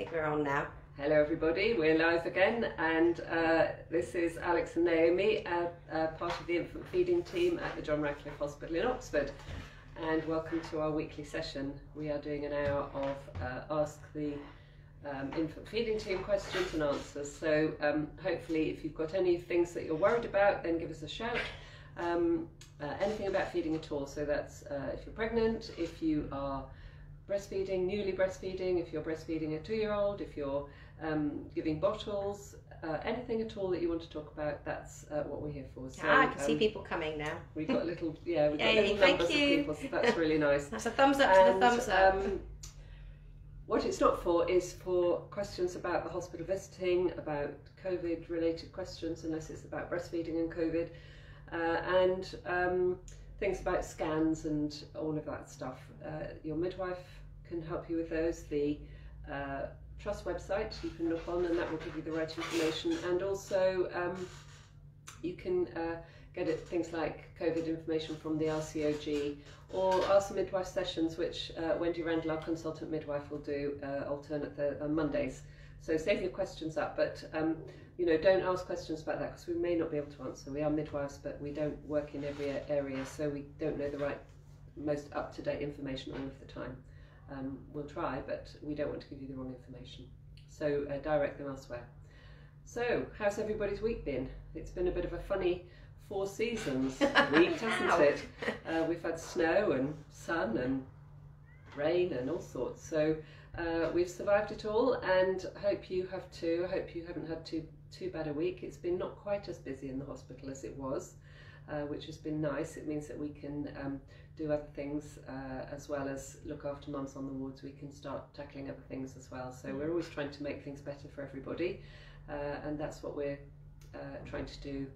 think we're on now. Hello, everybody. We're live again, and uh, this is Alex and Naomi, uh, uh, part of the infant feeding team at the John Radcliffe Hospital in Oxford. And welcome to our weekly session. We are doing an hour of uh, Ask the um, Infant Feeding Team questions and answers. So, um, hopefully, if you've got any things that you're worried about, then give us a shout. Um, uh, anything about feeding at all. So, that's uh, if you're pregnant, if you are breastfeeding, newly breastfeeding, if you're breastfeeding a two year old, if you're um, giving bottles, uh, anything at all that you want to talk about, that's uh, what we're here for. So, ah, I can um, see people coming now. We've got a little, yeah, we've got little numbers you. of people, so that's really nice. That's a thumbs up and, to the thumbs up. Um, what it's not for is for questions about the hospital visiting, about COVID related questions, unless it's about breastfeeding and COVID, uh, and um, things about scans and all of that stuff. Uh, your midwife can help you with those. The uh, Trust website you can look on and that will give you the right information and also um, you can uh, get it, things like COVID information from the RCOG or ask midwife sessions which uh, Wendy Randall, our consultant midwife, will do uh, alternate the, Mondays. So save your questions up, but um, you know, don't ask questions about that because we may not be able to answer. We are midwives, but we don't work in every area, so we don't know the right, most up-to-date information all of the time um, we'll try, but we don't want to give you the wrong information. So uh, direct them elsewhere. So, how's everybody's week been? It's been a bit of a funny four seasons week, hasn't it? Uh, we've had snow and sun and rain and all sorts. So uh, we've survived it all, and hope you have too. I hope you haven't had too too bad a week. It's been not quite as busy in the hospital as it was, uh, which has been nice. It means that we can um, do other things uh, as well as look after mums on the wards. We can start tackling other things as well. So we're always trying to make things better for everybody, uh, and that's what we're uh, trying to do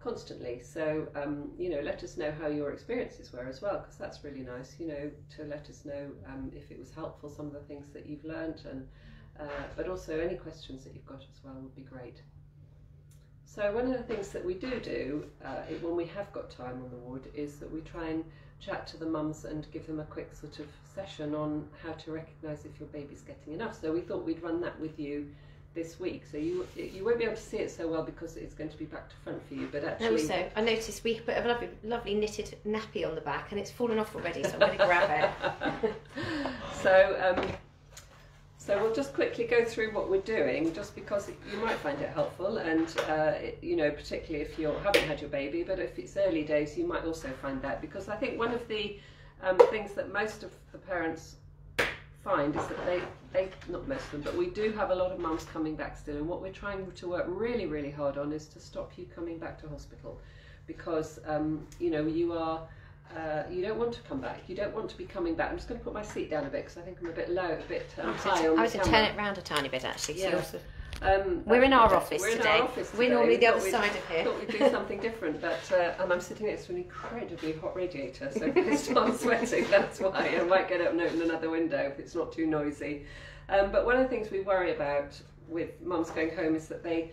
constantly. So um, you know, let us know how your experiences were as well, because that's really nice. You know, to let us know um, if it was helpful, some of the things that you've learnt, and uh, but also any questions that you've got as well would be great. So one of the things that we do do uh, when we have got time on the ward is that we try and chat to the mums and give them a quick sort of session on how to recognise if your baby's getting enough. So we thought we'd run that with you this week. So you you won't be able to see it so well because it's going to be back to front for you. But actually, also I noticed we put a lovely lovely knitted nappy on the back and it's fallen off already. So I'm going to grab it. so. Um, so we'll just quickly go through what we're doing, just because you might find it helpful, and uh, you know, particularly if you haven't had your baby, but if it's early days, you might also find that because I think one of the um, things that most of the parents find is that they, they, not most of them, but we do have a lot of mums coming back still, and what we're trying to work really, really hard on is to stop you coming back to hospital, because um, you know you are uh, you don't want to come back. You don't want to be coming back. I'm just going to put my seat down a bit because I think I'm a bit low, a bit um, high on I was going to turn it round a tiny bit actually. Yeah. So um, we're in our office we're today. In our office we're normally the other side of here. Thought we'd do something different, but uh, and I'm sitting next to an incredibly hot radiator, so if I start sweating, that's why. I might get up and open another window if it's not too noisy. Um, but one of the things we worry about with mums going home is that they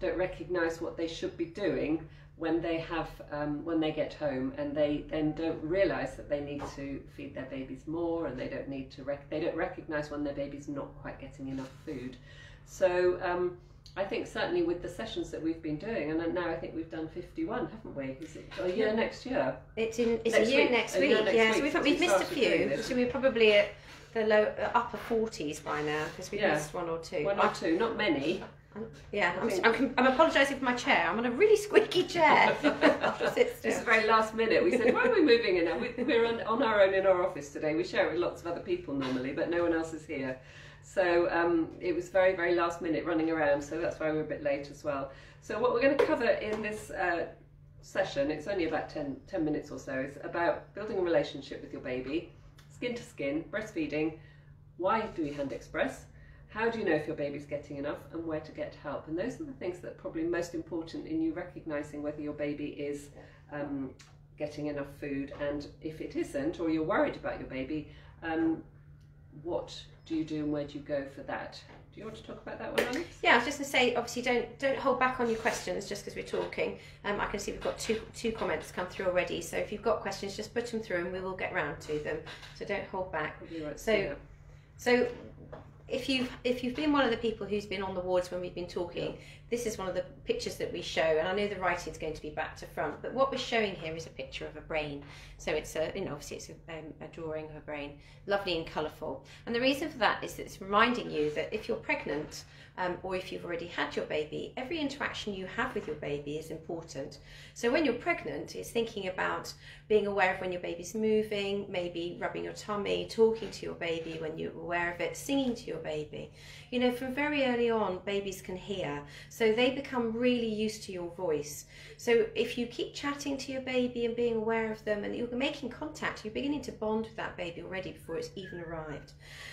don't recognise what they should be doing when they have um, when they get home and they then don't realize that they need to feed their babies more and they don't need to rec- they don't recognize when their baby's not quite getting enough food so um, I think certainly with the sessions that we've been doing, and now I think we've done 51, haven't we? Is it a year next year? It's in it's next a year week. next week. Next yeah, week so we've, we've missed a few. So we're probably at the low upper 40s by now because we've yeah. missed one or two. One or two, not many. Yeah, I'm, I'm, I'm, apologising for my chair. I'm on a really squeaky chair. this is very last minute. We said, why are we moving in? We, are on, on, our own in our office today. We share it with lots of other people normally, but no one else is here. So um, it was very, very last minute running around, so that's why we're a bit late as well. So what we're going to cover in this uh, session, it's only about 10, 10 minutes or so, is about building a relationship with your baby, skin to skin, breastfeeding, why do we hand express, how do you know if your baby's getting enough and where to get help? And those are the things that are probably most important in you recognizing whether your baby is um, getting enough food and if it isn't or you're worried about your baby, um, what do you do and where do you go for that? Do you want to talk about that one, Alex? Yeah, I was just going to say, obviously, don't don't hold back on your questions just because we're talking. Um, I can see we've got two two comments come through already. So if you've got questions, just put them through and we will get round to them. So don't hold back. Right, so, so if you've if you've been one of the people who's been on the wards when we've been talking, this is one of the pictures that we show, and I know the writing's going to be back to front, but what we're showing here is a picture of a brain. So it's a you know obviously it's a, um, a drawing of a brain, lovely and colourful. And the reason for that is that it's reminding you that if you're pregnant, um, or if you've already had your baby, every interaction you have with your baby is important. So when you're pregnant, it's thinking about being aware of when your baby's moving, maybe rubbing your tummy, talking to your baby when you're aware of it, singing to your baby. You know, from very early on, babies can hear, so they become really used to your voice. So if you keep chatting to your baby and being aware of them and you're making contact, you're beginning to bond with that baby already before it's even arrived.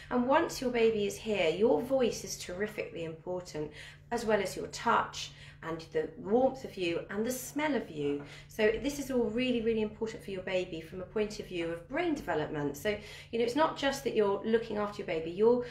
And once your baby is here, your voice is terrifically important, as well as your touch and the warmth of you and the smell of you. So this is all really, really important for your baby from a point of view of brain development. So, you know, it's not just that you're looking after your baby, you're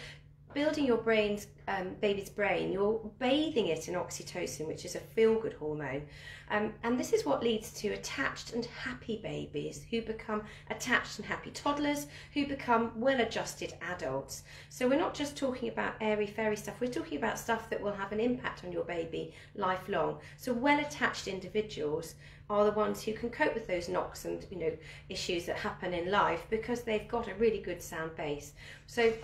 building your brain's um, baby's brain, you're bathing it in oxytocin, which is a feel-good hormone. Um, and this is what leads to attached and happy babies who become attached and happy toddlers who become well-adjusted adults. So we're not just talking about airy-fairy stuff, we're talking about stuff that will have an impact on your baby lifelong. So well-attached individuals are the ones who can cope with those knocks and you know issues that happen in life because they've got a really good sound base. So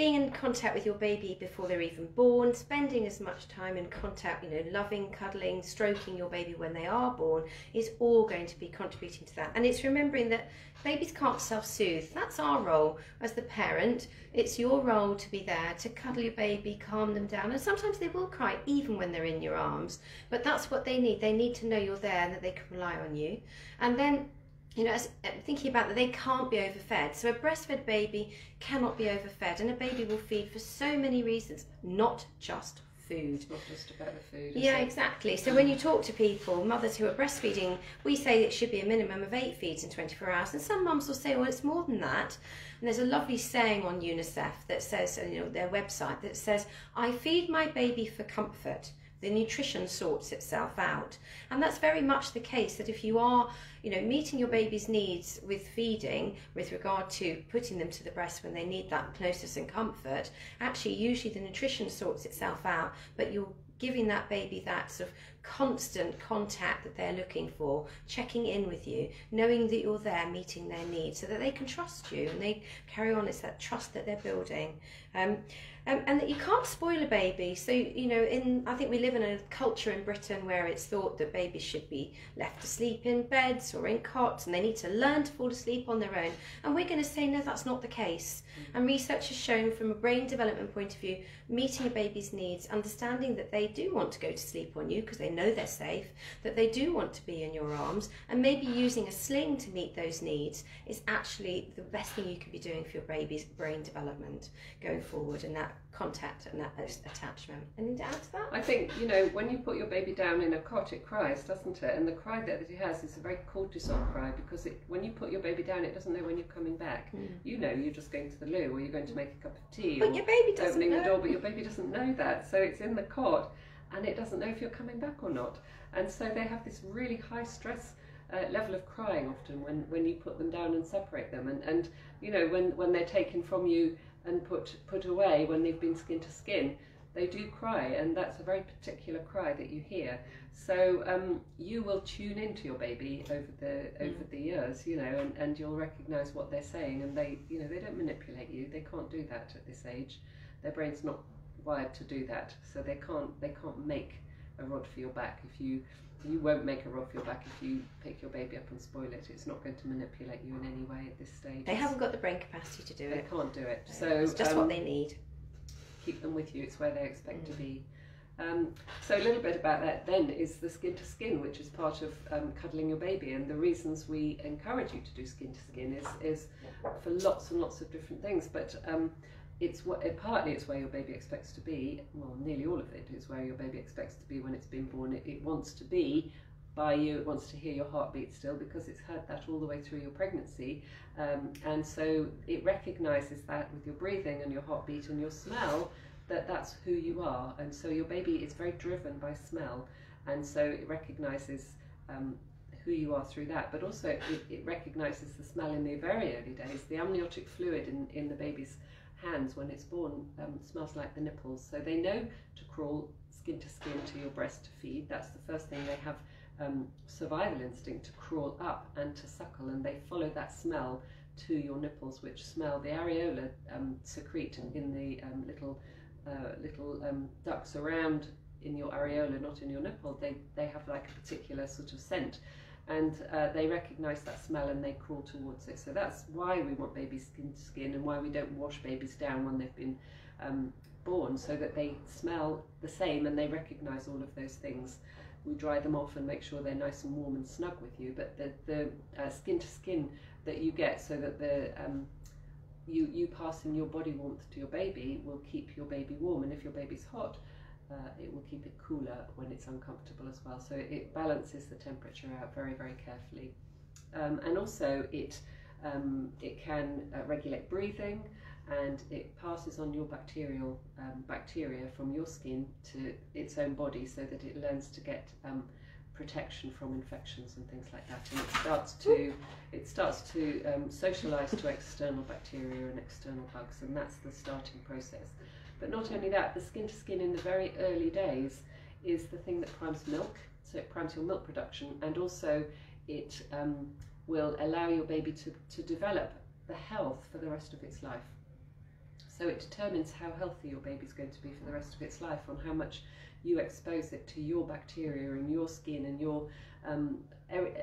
being in contact with your baby before they're even born, spending as much time in contact, you know, loving, cuddling, stroking your baby when they are born is all going to be contributing to that. And it's remembering that babies can't self-soothe. That's our role as the parent. It's your role to be there to cuddle your baby, calm them down. And sometimes they will cry even when they're in your arms, but that's what they need. They need to know you're there and that they can rely on you. And then you know, uh, thinking about that, they can't be overfed. So a breastfed baby cannot be overfed, and a baby will feed for so many reasons, not just food. It's not just about the food. Yeah, it? exactly. So when you talk to people, mothers who are breastfeeding, we say it should be a minimum of eight feeds in 24 hours, and some mums will say, well, it's more than that. And there's a lovely saying on UNICEF that says, you know, their website that says, "I feed my baby for comfort." The nutrition sorts itself out. And that's very much the case that if you are, you know, meeting your baby's needs with feeding with regard to putting them to the breast when they need that closeness and comfort, actually usually the nutrition sorts itself out, but you're giving that baby that sort of constant contact that they're looking for, checking in with you, knowing that you're there meeting their needs so that they can trust you and they carry on. It's that trust that they're building. Um, um, and that you can't spoil a baby. So you know, in I think we live in a culture in Britain where it's thought that babies should be left to sleep in beds or in cots, and they need to learn to fall asleep on their own. And we're going to say no, that's not the case. Mm-hmm. And research has shown, from a brain development point of view, meeting a baby's needs, understanding that they do want to go to sleep on you because they know they're safe, that they do want to be in your arms, and maybe using a sling to meet those needs is actually the best thing you can be doing for your baby's brain development going forward. And that contact and that attachment. Anything to add to that? I think, you know, when you put your baby down in a cot, it cries, doesn't it? And the cry that it has is a very cortisol cry because it, when you put your baby down, it doesn't know when you're coming back. Mm. You know you're just going to the loo or you're going to make a cup of tea but your baby doesn't opening know. the door, but your baby doesn't know that. So it's in the cot and it doesn't know if you're coming back or not. And so they have this really high stress uh, level of crying often when, when you put them down and separate them. And, and you know, when, when they're taken from you and put put away when they've been skin to skin, they do cry, and that's a very particular cry that you hear. So um, you will tune into your baby over the over the years, you know, and, and you'll recognise what they're saying, and they you know they don't manipulate you. They can't do that at this age. Their brain's not wired to do that, so they can't they can't make a rod for your back if you you won't make a rod for your back if you pick your baby up and spoil it. It's not going to manipulate you in any way at this stage. They haven't got the brain capacity to do they it. They can't do it. So it's just um, what they need. Keep them with you. It's where they expect mm. to be. Um, so a little bit about that then is the skin to skin, which is part of um, cuddling your baby, and the reasons we encourage you to do skin to skin is is for lots and lots of different things. But um, it's what partly it's where your baby expects to be. Well, nearly all of it is where your baby expects to be when it's been born. It, it wants to be by you. It wants to hear your heartbeat still because it's heard that all the way through your pregnancy, um, and so it recognises that with your breathing and your heartbeat and your smell that that's who you are. And so your baby is very driven by smell, and so it recognises. Um, who you are through that, but also it, it recognises the smell in the very early days. The amniotic fluid in, in the baby's hands when it's born um, smells like the nipples. So they know to crawl skin to skin to your breast to feed. That's the first thing they have um, survival instinct to crawl up and to suckle, and they follow that smell to your nipples, which smell the areola um, secrete in the um, little uh, little um, ducts around in your areola, not in your nipple. They they have like a particular sort of scent, and uh, they recognise that smell and they crawl towards it. So that's why we want babies skin to skin, and why we don't wash babies down when they've been um, born, so that they smell the same and they recognise all of those things we dry them off and make sure they're nice and warm and snug with you. But the, the uh, skin to skin that you get so that the um, you, you passing your body warmth to your baby will keep your baby warm. And if your baby's hot, uh, it will keep it cooler when it's uncomfortable as well. So it balances the temperature out very, very carefully. Um, and also it, um, it can uh, regulate breathing and it passes on your bacterial um, bacteria from your skin to its own body so that it learns to get um, protection from infections and things like that and it starts to it starts to um, socialize to external bacteria and external bugs and that's the starting process but not only that the skin to skin in the very early days is the thing that primes milk so it primes your milk production and also it um, will allow your baby to, to develop the health for the rest of its life. So it determines how healthy your baby's going to be for the rest of its life on how much you expose it to your bacteria and your skin and your um,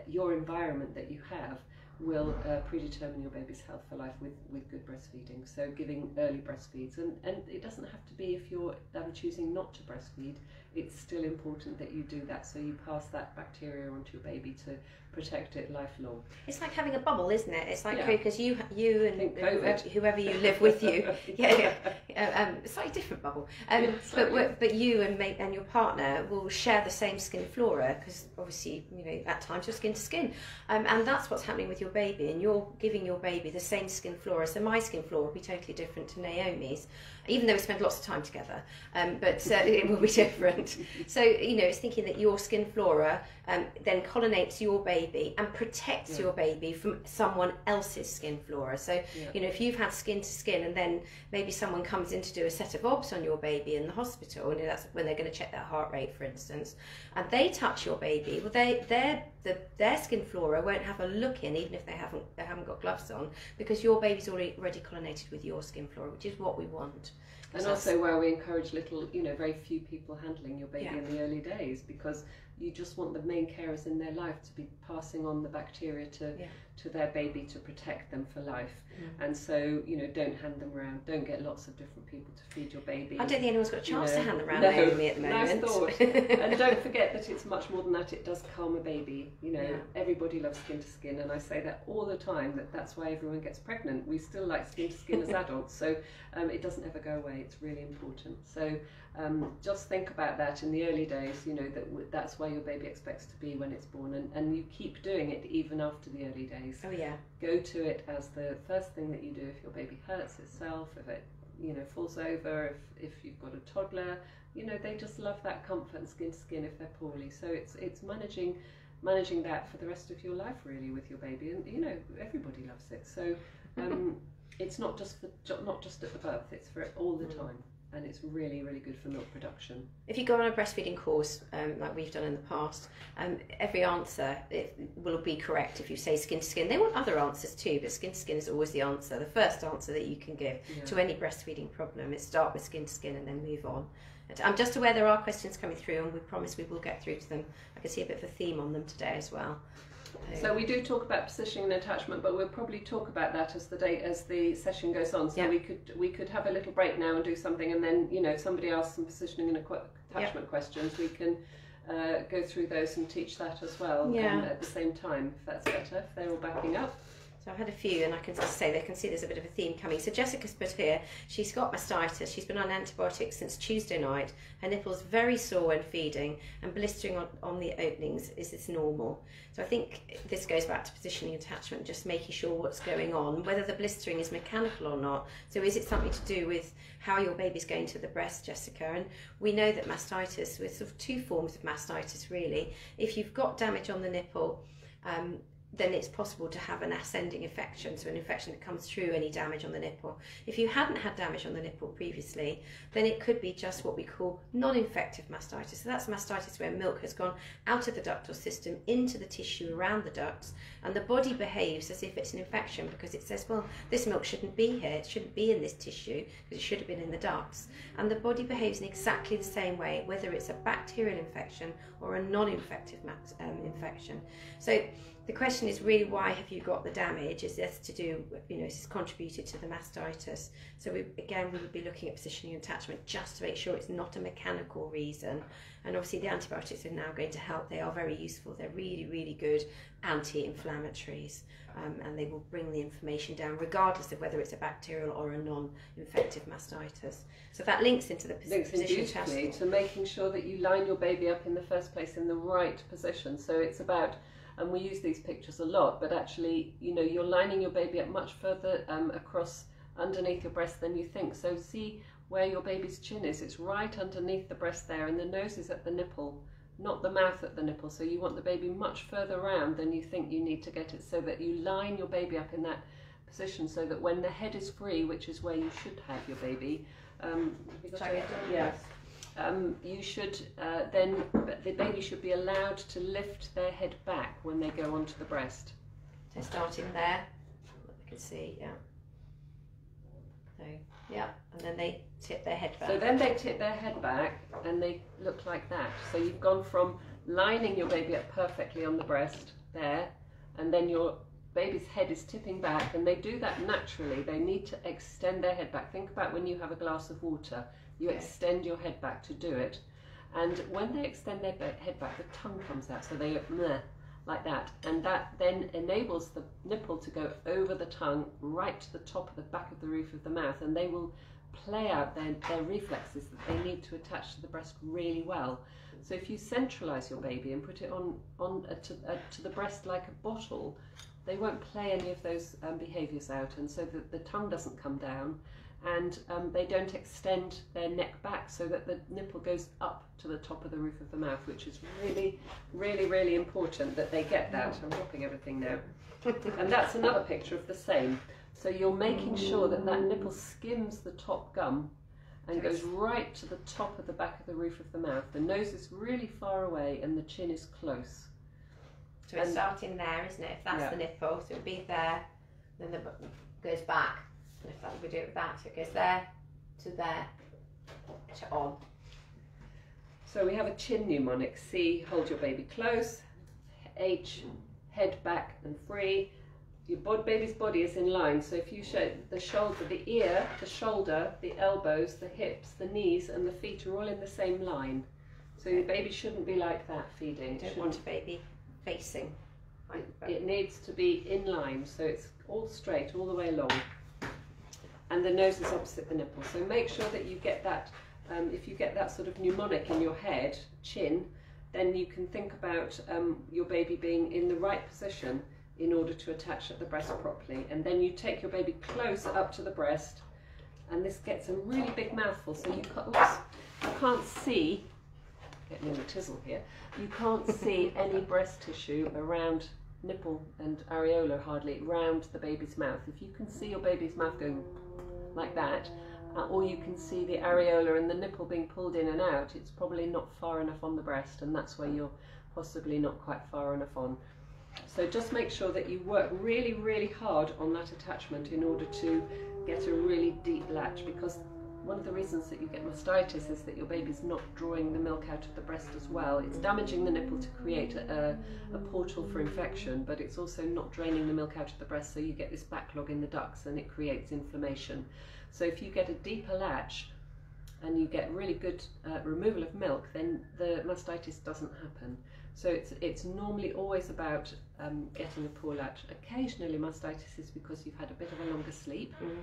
your environment that you have will uh, predetermine your baby's health for life with, with good breastfeeding. So giving early breastfeeds, and, and it doesn't have to be if you're um, choosing not to breastfeed, it's still important that you do that so you pass that bacteria onto your baby to protect it lifelong. It's like having a bubble, isn't it? It's like Yeah. because you you and whoever you live with you, yeah, yeah. Um, slightly different bubble. Um, Yeah, but slightly. we- but you and mate and your partner will share the same skin flora because obviously you know at times you're skin to skin, um, and that's what's happening with your baby, and you're giving your baby the same skin flora. So my skin flora will be totally different to Naomi's, even though we spend lots of time together. Um, but uh, it will be different. So you know, it's thinking that your skin flora um, then pollinates your baby and protects Yeah. your baby from someone else's skin flora. So Yeah. you know, if you've had skin to skin and then maybe someone comes in to do a set of obs on your baby in the hospital, and that's when they're going to check their heart rate, for instance, and they touch your baby, well, they their the, their skin flora won't have a look in, even if they haven't they haven't got gloves on, because your baby's already already pollinated with your skin flora, which is what we want. And So also where we encourage little, you know, very few people handling your baby Yeah. in the early days because you just want the main carers in their life to be passing on the bacteria to Yeah. To their baby to protect them for life. Mm. And so, you know, don't hand them around. Don't get lots of different people to feed your baby. I don't think anyone's got a You chance know, to hand them around no, at the nice thought. and don't forget that it's much more than that. It does calm a baby. You know, Yeah. everybody loves skin to skin, and I say that all the time. That that's why everyone gets pregnant. We still like skin to skin as adults, so um, it doesn't ever go away. It's really important. So um, just think about that in the early days. You know that w- that's where your baby expects to be when it's born, and, and you keep doing it even after the early days. Oh yeah, Go to it as the first thing that you do if your baby hurts itself, if it you know falls over, if if you've got a toddler. You know they just love that comfort and skin to skin if they're poorly. So it's it's managing managing that for the rest of your life really with your baby. And you know everybody loves it. So um, it's not just for not just at the birth it's for it all the Mm. time and it's really really good for milk production If you go on a breastfeeding course, um, like we've done in the past, um, every answer will be correct if you say skin to skin. They want other answers too, but skin to skin is always the answer, the first answer that you can give yeah. to any breastfeeding problem. Is start with skin to skin and then move on. I'm just aware there are questions coming through, and we promise we will get through to them. I can see a bit of a theme on them today as well. So we do talk about positioning and attachment, but we'll probably talk about that as the day as the session goes on. So Yeah. we could we could have a little break now and do something, and then you know if somebody asks some positioning and attachment questions, we can uh, go through those and teach that as well Yeah. um, at the same time. If that's better, if they're all backing up. So I've had a few, and I can say they can see there's a bit of a theme coming. So Jessica's put here, she's got mastitis. She's been on antibiotics since Tuesday night. Her nipples very sore when feeding, and blistering on, on the openings. Is this normal? So I think this goes back to positioning attachment, just making sure what's going on, whether the blistering is mechanical or not. So is it something to do with how your baby's going to the breast, Jessica? And we know that mastitis, with sort of two forms of mastitis really. If you've got damage on the nipple, um, then it's possible to have an ascending infection, so an infection that comes through any damage on the nipple. If you hadn't had damage on the nipple previously, then it could be just what we call non infective mastitis. So that's mastitis where milk has gone out of the ductal system into the tissue around the ducts, and the body behaves as if it's an infection because it says, well, this milk shouldn't be here, it shouldn't be in this tissue because it should have been in the ducts. And the body behaves in exactly the same way, whether it's a bacterial infection or a non infective um, infection. So the question is really why have you got the damage? Is this to do, you know, is this contributed to the mastitis? So we, again, we would be looking at positioning and attachment just to make sure it's not a mechanical reason. And obviously the antibiotics are now going to help. They are very useful. They're really, really good anti-inflammatories um, and they will bring the inflammation down regardless of whether it's a bacterial or a non-infective mastitis. So that links into the pos- links position beautifully to making sure that you line your baby up in the first place in the right position. So it's about and we use these pictures a lot, but actually, you know, you're lining your baby up much further um, across underneath your breast than you think. So see where your baby's chin is. It's right underneath the breast there, and the nose is at the nipple, not the mouth at the nipple. So you want the baby much further around than you think you need to get it, so that you line your baby up in that position, so that when the head is free, which is where you should have your baby. Um, um, you should uh, then the baby should be allowed to lift their head back when they go onto the breast. So starting there, you can see, yeah. So yeah, and then they tip their head back. So then they tip their head back and they look like that. So you've gone from lining your baby up perfectly on the breast there, and then your baby's head is tipping back, and they do that naturally. They need to extend their head back. Think about when you have a glass of water you extend your head back to do it. And when they extend their head back, the tongue comes out. So they look meh, like that. And that then enables the nipple to go over the tongue right to the top of the back of the roof of the mouth. And they will play out their, their reflexes that they need to attach to the breast really well. So if you centralize your baby and put it on, on uh, to, uh, to the breast like a bottle, they won't play any of those um, behaviours out. And so the, the tongue doesn't come down and um, they don't extend their neck back so that the nipple goes up to the top of the roof of the mouth, which is really, really, really important that they get that. I'm dropping everything now. and that's another picture of the same. So you're making sure that that nipple skims the top gum and goes right to the top of the back of the roof of the mouth. The nose is really far away and the chin is close. So it's and starting there, isn't it? If that's yeah. the nipple, so it'll be there, then the goes back if that we do it with that, so it goes there to there to on. So we have a chin mnemonic. C, hold your baby close. H, head back and free. Your bod, baby's body is in line. So if you show the shoulder, the ear, the shoulder, the elbows, the hips, the knees, and the feet are all in the same line. So your baby shouldn't be like that feeding. You don't want a baby facing. It, it needs to be in line, so it's all straight all the way along and the nose is opposite the nipple. So make sure that you get that, um, if you get that sort of mnemonic in your head, chin, then you can think about um, your baby being in the right position in order to attach at the breast properly. And then you take your baby close up to the breast, and this gets a really big mouthful, so you can't, oops, you can't see, getting in the tizzle here, you can't see any breast tissue around nipple and areola hardly round the baby's mouth. If you can see your baby's mouth going like that, uh, or you can see the areola and the nipple being pulled in and out, it's probably not far enough on the breast, and that's where you're possibly not quite far enough on. So just make sure that you work really, really hard on that attachment in order to get a really deep latch because one of the reasons that you get mastitis is that your baby's not drawing the milk out of the breast as well. It's damaging the nipple to create a, a, portal for infection, but it's also not draining the milk out of the breast, so you get this backlog in the ducts and it creates inflammation. So if you get a deeper latch and you get really good uh, removal of milk, then the mastitis doesn't happen. So it's, it's normally always about um, getting a poor latch. Occasionally mastitis is because you've had a bit of a longer sleep. Mm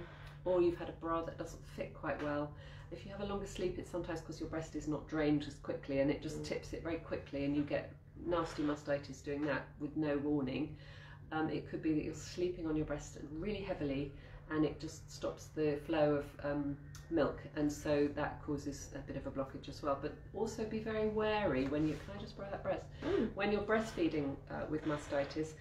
or you've had a bra that doesn't fit quite well. If you have a longer sleep, it's sometimes because your breast is not drained as quickly and it just mm. tips it very quickly and you get nasty mastitis doing that with no warning. Um, it could be that you're sleeping on your breast really heavily and it just stops the flow of um, milk and so that causes a bit of a blockage as well but also be very wary when you can I just borrow that breast mm. when you're breastfeeding uh, with mastitis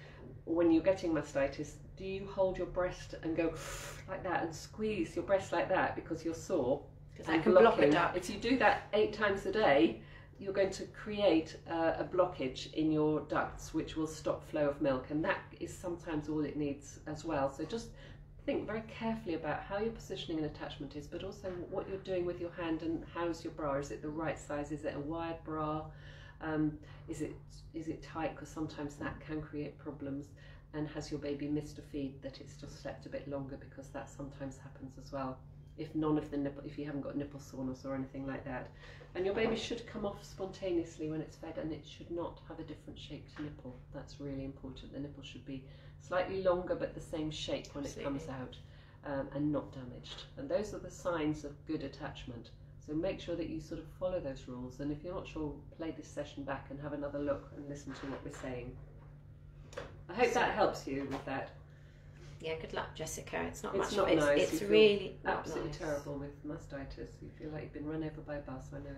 or when you're getting mastitis, do you hold your breast and go like that and squeeze your breast like that because you're sore? Because that can block blocking? duct. If you do that eight times a day, you're going to create uh, a blockage in your ducts, which will stop flow of milk, and that is sometimes all it needs as well. So just think very carefully about how your positioning and attachment is, but also what you're doing with your hand and how's your bra. Is it the right size? Is it a wired bra? Um, is it is it tight? Because sometimes that can create problems. And has your baby missed a feed that it's just slept a bit longer because that sometimes happens as well. If none of the nipple, if you haven't got nipple soreness or anything like that, and your baby should come off spontaneously when it's fed, and it should not have a different shaped nipple. That's really important. The nipple should be slightly longer but the same shape when it comes out, um, and not damaged. And those are the signs of good attachment. So make sure that you sort of follow those rules. And if you're not sure, play this session back and have another look and listen to what we're saying. I hope that helps you with that. Yeah, good luck, Jessica. It's not It's much. not it's nice. it's You feel really Absolutely nice. terrible with mastitis. You feel like you've been run over by a bus, I know.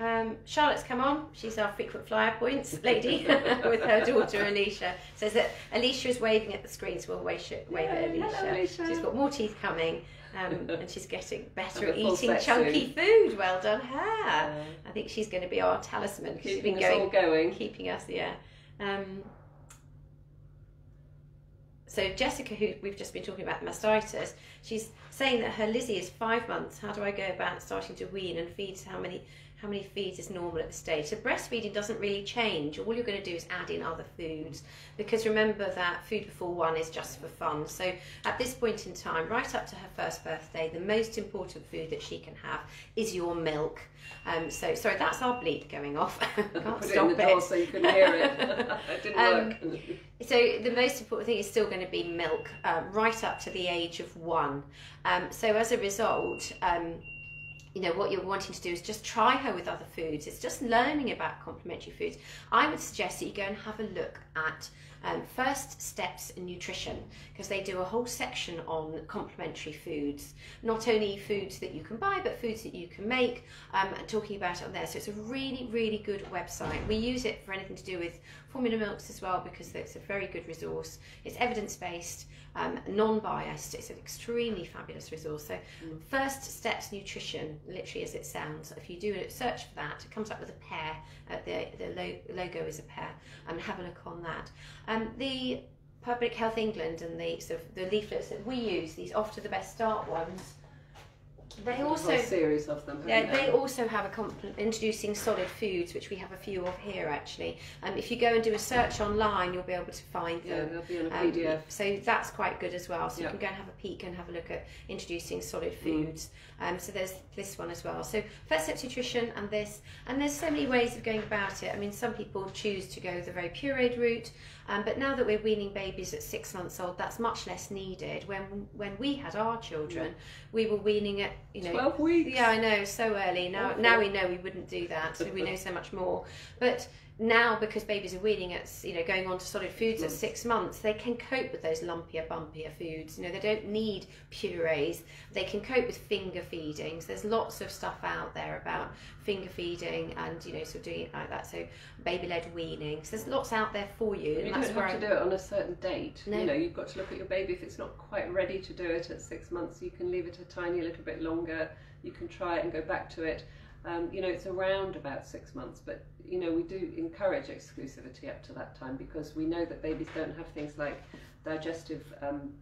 Um, Charlotte's come on. She's our frequent flyer points lady with her daughter Alicia. Says that Alicia is waving at the screen, so we'll wave, wave at Yay, Alicia. hello, Alicia. She's got more teeth coming, um, and she's getting better at eating chunky food. Well done, her. Uh, I think she's going to be our talisman because she's been going, going. keeping us, yeah. Um, so Jessica, who we've just been talking about mastitis, she's saying that her Lizzie is five months. How do I go about starting to wean and feed? How many how many feeds is normal at the stage? So breastfeeding doesn't really change. All you're going to do is add in other foods because remember that food before one is just for fun. So at this point in time, right up to her first birthday, the most important food that she can have is your milk. Um, so sorry, that's our bleep going off. Can't Put it stop in the door so you couldn't hear it. it didn't Um, work. So the most important thing is still going to be milk, um, right up to the age of one. Um, so as a result, um, you know what you're wanting to do is just try her with other foods. It's just learning about complementary foods. I would suggest that you go and have a look at um, first steps in nutrition because they do a whole section on complementary foods, not only foods that you can buy but foods that you can make, um, and talking about it on there. So it's a really, really good website. We use it for anything to do with formula milks as well because it's a very good resource. It's evidence based, um, non biased. It's an extremely fabulous resource. So, first steps nutrition, literally as it sounds. If you do a search for that, it comes up with a pear. Uh, the the lo- logo is a pear. Um, have a look on that. Um, the Public Health England and the sort of the leaflets that we use, these off to the best start ones, they also series of them. yeah, they also have a comp- introducing solid foods, which we have a few of here actually. Um, if you go and do a search online, you'll be able to find them. Yeah, they'll be on a Um, so that's quite good as well. So Yeah. you can go and have a peek and have a look at introducing solid Mm. foods. Um, so there's this one as well. So first step nutrition and this, and there's so many ways of going about it. I mean, some people choose to go the very pureed route, um, but now that we're weaning babies at six months old, that's much less needed. When when we had our children, we were weaning at you know 12 weeks. yeah, I know, so early. Now Awful. now we know we wouldn't do that. We know so much more. But now because babies are weaning at you know going on to solid foods at Mm. six months, they can cope with those lumpier, bumpier foods. You know, they don't need purees. They can cope with finger feedings. There's lots of stuff out there about finger feeding and you know sort of doing it like that. So baby led weaning. So there's lots out there for you. You and don't that's where have to do it on a certain date. No. You know, you've got to look at your baby. If it's not quite ready to do it at six months, you can leave it a tiny little bit longer. You can try it and go back to it. Um, you know, it's around about six months, but you know, we do encourage exclusivity up to that time because we know that babies don't have things like digestive um,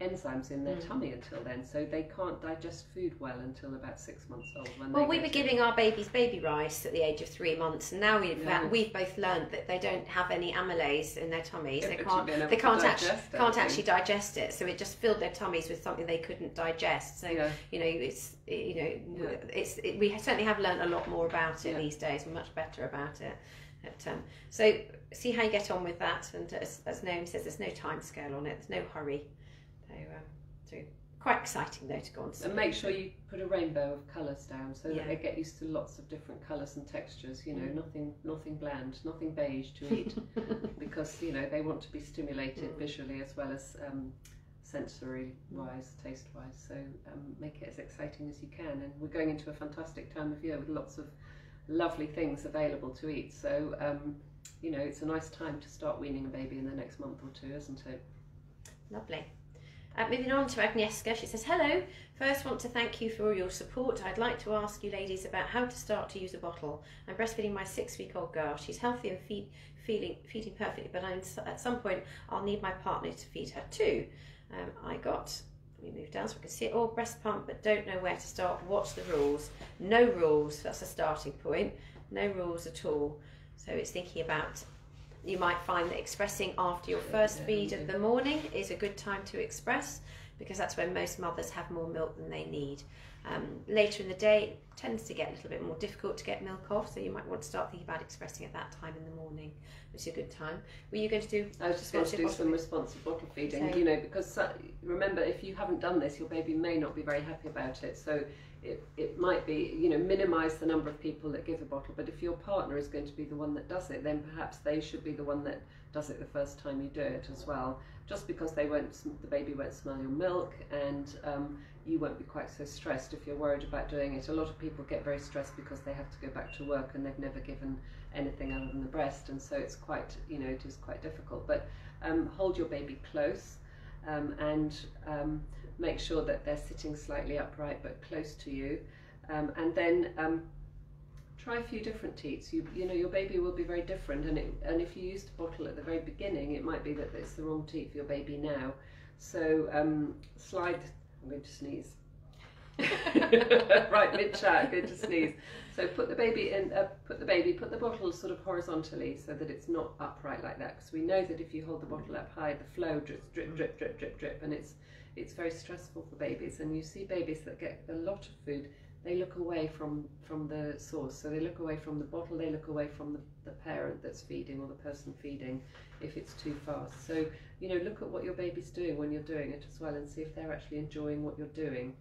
enzymes in their Mm. tummy until then, so they can't digest food well until about six months old. When Well, we were giving our babies baby rice at the age of three months, and now we've Yeah. we've both learned that they don't have any amylase in their tummies. They can't you've been able they can't actually digest can't actually digest it. So it just filled their tummies with something they couldn't digest. So Yeah. you know it's you know Yeah. it's it, we certainly have learned a lot more about it these days. We're much better about it. But, um, so see how you get on with that. And as, as Naomi says, there's no time scale on it. There's no hurry. So, um, so quite exciting though to go on. And make sure you put a rainbow of colours down so Yeah. that they get used to lots of different colours and textures. You know, Mm. nothing, nothing bland, nothing beige to eat, because you know they want to be stimulated Mm. visually as well as um, sensory wise, taste wise. So um, make it as exciting as you can. And we're going into a fantastic time of year with lots of lovely things available to eat. So um, you know, it's a nice time to start weaning a baby in the next month or two, isn't it? Lovely. Uh, moving on to Agnieszka, she says, Hello, first want to thank you for all your support. I'd like to ask you ladies about how to start to use a bottle. I'm breastfeeding my six week old girl. She's healthy and feed, feeling, feeding perfectly, but I'm, at some point I'll need my partner to feed her too. Um, I got, let me move down so I can see it all, breast pump, but don't know where to start. What's the rules? No rules, that's a starting point. No rules at all. So it's thinking about you might find that expressing after your first feed of the morning is a good time to express because that's when most mothers have more milk than they need. Um, later in the day, it tends to get a little bit more difficult to get milk off, so you might want to start thinking about expressing at that time in the morning, which is a good time. Were you going to do? I was just going to do some responsive bottle feeding, so, you know, because uh, remember, if you haven't done this, your baby may not be very happy about it. So it, it might be, you know, minimise the number of people that give a bottle, but if your partner is going to be the one that does it, then perhaps they should be the one that does it the first time you do it as well. Just because they won't, the baby won't smell your milk, and um, you won't be quite so stressed if you're worried about doing it. A lot of people get very stressed because they have to go back to work and they've never given anything other than the breast, and so it's quite, you know, it is quite difficult. But um, hold your baby close, um, and um, make sure that they're sitting slightly upright but close to you. Um, and then um, try a few different teats. You, you know, your baby will be very different. And, it, and if you used a bottle at the very beginning, it might be that it's the wrong teat for your baby now. So um, slide, I'm going to sneeze. right, mid chat, going to sneeze. So put the baby in, uh, put the baby, put the bottle sort of horizontally so that it's not upright like that. Because we know that if you hold the bottle up high, the flow drips, drip, drip, drip, drip, drip, and it's it's very stressful for babies. And you see babies that get a lot of food, they look away from, from the source. So they look away from the bottle, they look away from the, the parent that's feeding or the person feeding if it's too fast. So, you know, look at what your baby's doing when you're doing it as well and see if they're actually enjoying what you're doing.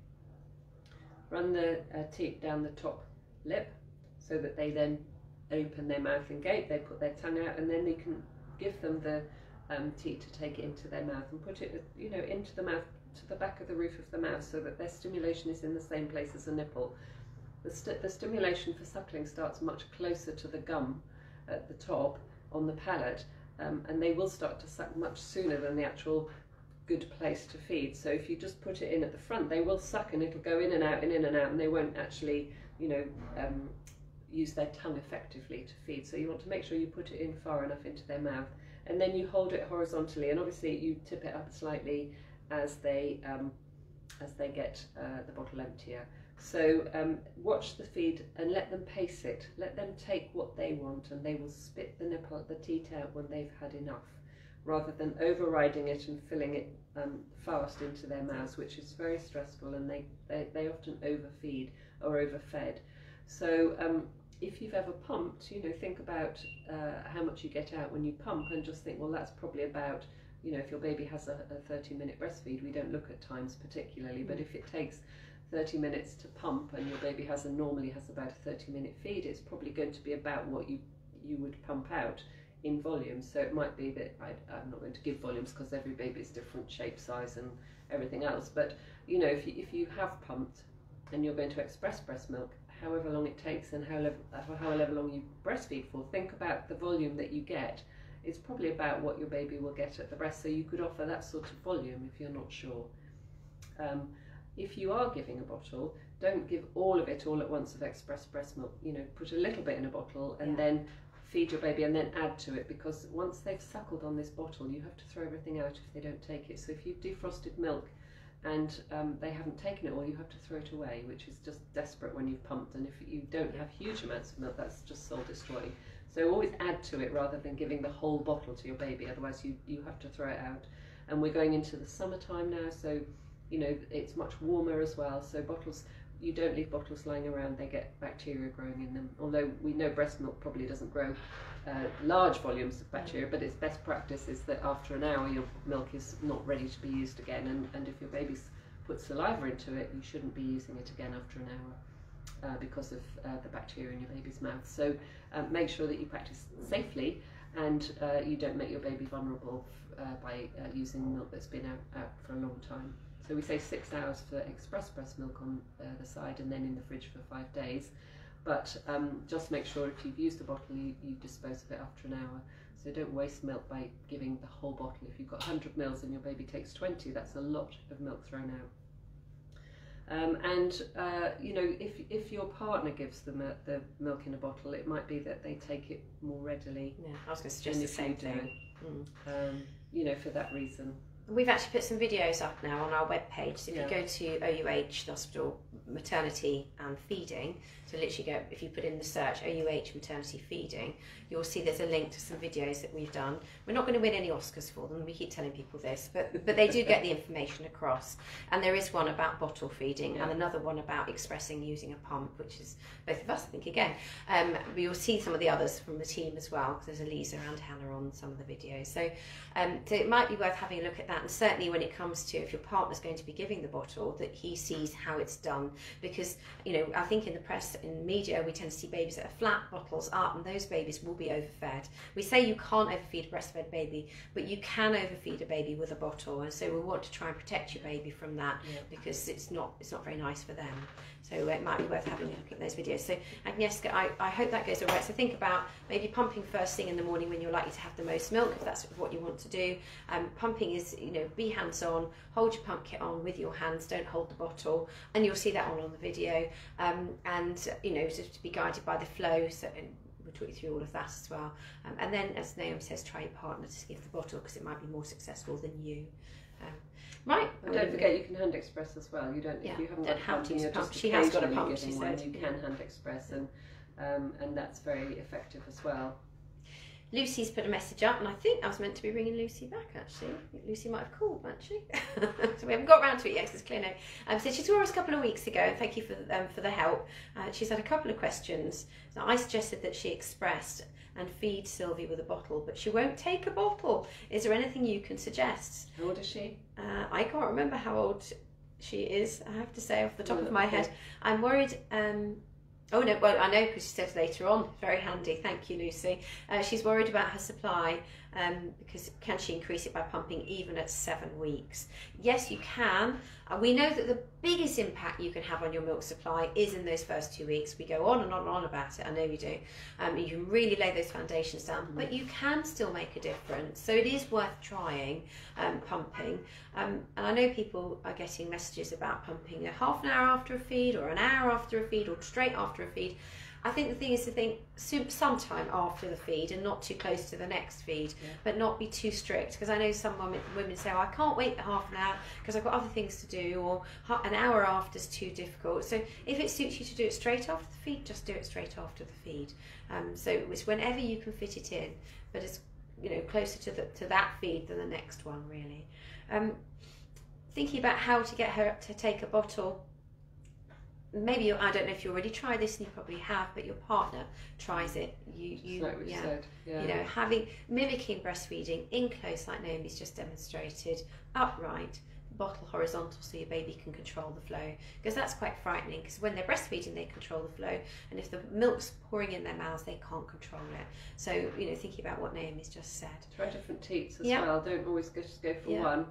Run the uh, teat down the top lip so that they then open their mouth and gape, they put their tongue out and then you can give them the um, teat to take it into their mouth and put it, you know, into the mouth to the back of the roof of the mouth so that their stimulation is in the same place as the nipple. The, st the stimulation for suckling starts much closer to the gum at the top on the palate um, and they will start to suck much sooner than the actual good place to feed. So if you just put it in at the front, they will suck and it'll go in and out and in and out and they won't actually, you know, um, use their tongue effectively to feed. So you want to make sure you put it in far enough into their mouth and then you hold it horizontally and obviously you tip it up slightly as they um, as they get uh, the bottle emptier. So um, watch the feed and let them pace it. Let them take what they want and they will spit the nipple, the teat out when they've had enough, rather than overriding it and filling it um, fast into their mouths, which is very stressful and they, they, they often overfeed or overfed. So um, if you've ever pumped, you know, think about uh, how much you get out when you pump and just think, well, that's probably about you know, if your baby has a, a 30 minute breastfeed, we don't look at times particularly, but if it takes 30 minutes to pump and your baby has a normally has about a 30 minute feed, it's probably going to be about what you you would pump out in volume. So it might be that I, am not going to give volumes because every baby is different shape, size, and everything else. But you know, if you, if you have pumped and you're going to express breast milk, however long it takes and how however long you breastfeed for, think about the volume that you get it's probably about what your baby will get at the breast. So you could offer that sort of volume if you're not sure. Um, if you are giving a bottle, don't give all of it all at once of express breast milk. You know, put a little bit in a bottle and yeah. then feed your baby and then add to it because once they've suckled on this bottle, you have to throw everything out if they don't take it. So if you've defrosted milk and um, they haven't taken it all, you have to throw it away, which is just desperate when you've pumped. And if you don't have huge amounts of milk, that's just soul destroying. So always add to it rather than giving the whole bottle to your baby, otherwise you, you have to throw it out. And we're going into the summertime now, so you know it's much warmer as well. So bottles, you don't leave bottles lying around; they get bacteria growing in them. Although we know breast milk probably doesn't grow uh, large volumes of bacteria, but its best practice is that after an hour your milk is not ready to be used again, and, and if your baby's put saliva into it, you shouldn't be using it again after an hour uh, because of uh, the bacteria in your baby's mouth. So um, make sure that you practice safely and uh, you don't make your baby vulnerable uh, by uh, using milk that's been out, out, for a long time. So we say six hours for express breast milk on uh, the side and then in the fridge for five days. But um, just make sure if you've used the bottle, you, you dispose of it after an hour. So don't waste milk by giving the whole bottle. If you've got 100 mils and your baby takes 20, that's a lot of milk thrown out. Um, and uh, you know, if if your partner gives them a, the milk in a bottle, it might be that they take it more readily. Yeah, I was going to suggest the same thing. Mm. Um, you know, for that reason. We've actually put some videos up now on our webpage. So if yeah. you go to OUH, the hospital maternity and feeding, so literally go if you put in the search OUH maternity feeding, you'll see there's a link to some videos that we've done. We're not going to win any Oscars for them. We keep telling people this, but but they do get the information across. And there is one about bottle feeding yeah. and another one about expressing using a pump, which is both of us, I think. Again, um, you'll see some of the others from the team as well because there's Elisa and Hannah on some of the videos. So, um, so it might be worth having a look at that. And certainly when it comes to if your partner's going to be giving the bottle, that he sees how it's done because you know I think in the press in media we tend to see babies that are flat bottles up and those babies will be overfed. We say you can't overfeed a breastfed baby, but you can overfeed a baby with a bottle, and so we want to try and protect your baby from that yeah. because it's not it's not very nice for them. So it might be worth having a look at those videos. So Agnieszka, I, I hope that goes all right. So think about maybe pumping first thing in the morning when you're likely to have the most milk, if that's what you want to do. Um, pumping is, you know, be hands-on, hold your pump kit on with your hands, don't hold the bottle, and you'll see that on on the video. Um, and, you know, to be guided by the flow. So, we'll talk you through all of that as well. Um, and then, as Naomi says, try your partner to give the bottle because it might be more successful than you. Um, right. And don't forget, you can hand express as well. You don't. Yeah, if you haven't got have to use a pump. She has got a pump. She said you can hand express, and um, and that's very effective as well. Lucy's put a message up, and I think I was meant to be ringing Lucy back actually. Lucy might have called actually, so we haven't got around to it yet because it's clear now. Um, so she saw us a couple of weeks ago. And thank you for um, for the help. Uh, she's had a couple of questions. I suggested that she expressed and feed Sylvie with a bottle, but she won't take a bottle. Is there anything you can suggest? How old is she? Uh, I can't remember how old she is. I have to say off the top of my head. I'm worried. Um, Oh no, well I know because she says later on. Very handy, thank you, Lucy. Uh, she's worried about her supply um, because can she increase it by pumping even at seven weeks? Yes, you can. Uh, we know that the biggest impact you can have on your milk supply is in those first two weeks. We go on and on and on about it. I know you do. Um, you can really lay those foundations down, mm-hmm. but you can still make a difference. So it is worth trying um, pumping. Um, and I know people are getting messages about pumping a half an hour after a feed, or an hour after a feed, or straight after a feed. I think the thing is to think sometime after the feed and not too close to the next feed, yeah. but not be too strict. Because I know some women, women say, oh, I can't wait half an hour because I've got other things to do, or an hour after is too difficult. So if it suits you to do it straight after the feed, just do it straight after the feed. Um, so it's whenever you can fit it in, but it's you know closer to the, to that feed than the next one really. Um, thinking about how to get her to take a bottle maybe you, I don't know if you already tried this and you probably have, but your partner tries it. You, you, like yeah, said, yeah. you know, having mimicking breastfeeding in close, like Naomi's just demonstrated, upright, bottle horizontal, so your baby can control the flow. Because that's quite frightening. Because when they're breastfeeding, they control the flow, and if the milk's pouring in their mouths, they can't control it. So you know, thinking about what Naomi's just said. Try different teats as yeah. well. Don't always just go for one.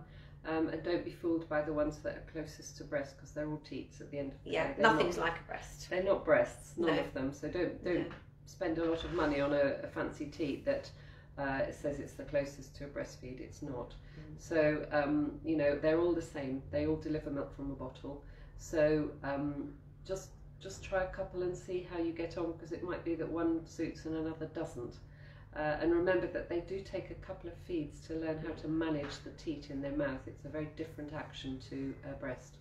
Um, and don't be fooled by the ones that are closest to breast because they're all teats at the end of the yeah, day. Yeah, nothing's not, like a breast. They're not breasts, none no. of them. So don't don't yeah. spend a lot of money on a, a fancy teat that uh, it says it's the closest to a breastfeed. It's not. Mm. So um, you know they're all the same. They all deliver milk from a bottle. So um, just just try a couple and see how you get on because it might be that one suits and another doesn't. Uh, and remember that they do take a couple of feeds to learn how to manage the teat in their mouth. It's a very different action to a breast.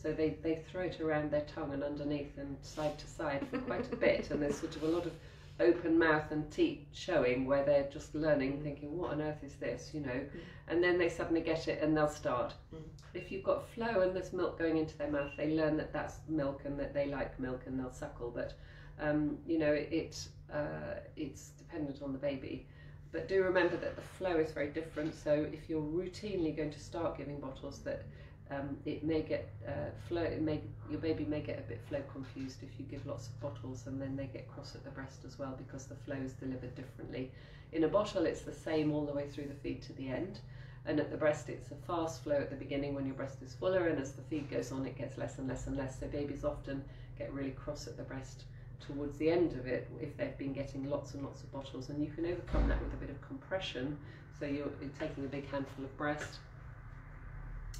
So they, they throw it around their tongue and underneath and side to side for quite a bit. And there's sort of a lot of open mouth and teeth showing where they're just learning, thinking, what on earth is this, you know? Mm. And then they suddenly get it and they'll start. Mm. If you've got flow and there's milk going into their mouth, they learn that that's milk and that they like milk and they'll suckle. But, um, you know, it, it uh, it's dependent on the baby. But do remember that the flow is very different. So if you're routinely going to start giving bottles, that um, it may get uh, flow. It may your baby may get a bit flow confused if you give lots of bottles, and then they get cross at the breast as well because the flow is delivered differently. In a bottle, it's the same all the way through the feed to the end. And at the breast, it's a fast flow at the beginning when your breast is fuller, and as the feed goes on, it gets less and less and less. So babies often get really cross at the breast towards the end of it if they've been getting lots and lots of bottles, and you can overcome that with a bit of compression. So you're, you're taking a big handful of breast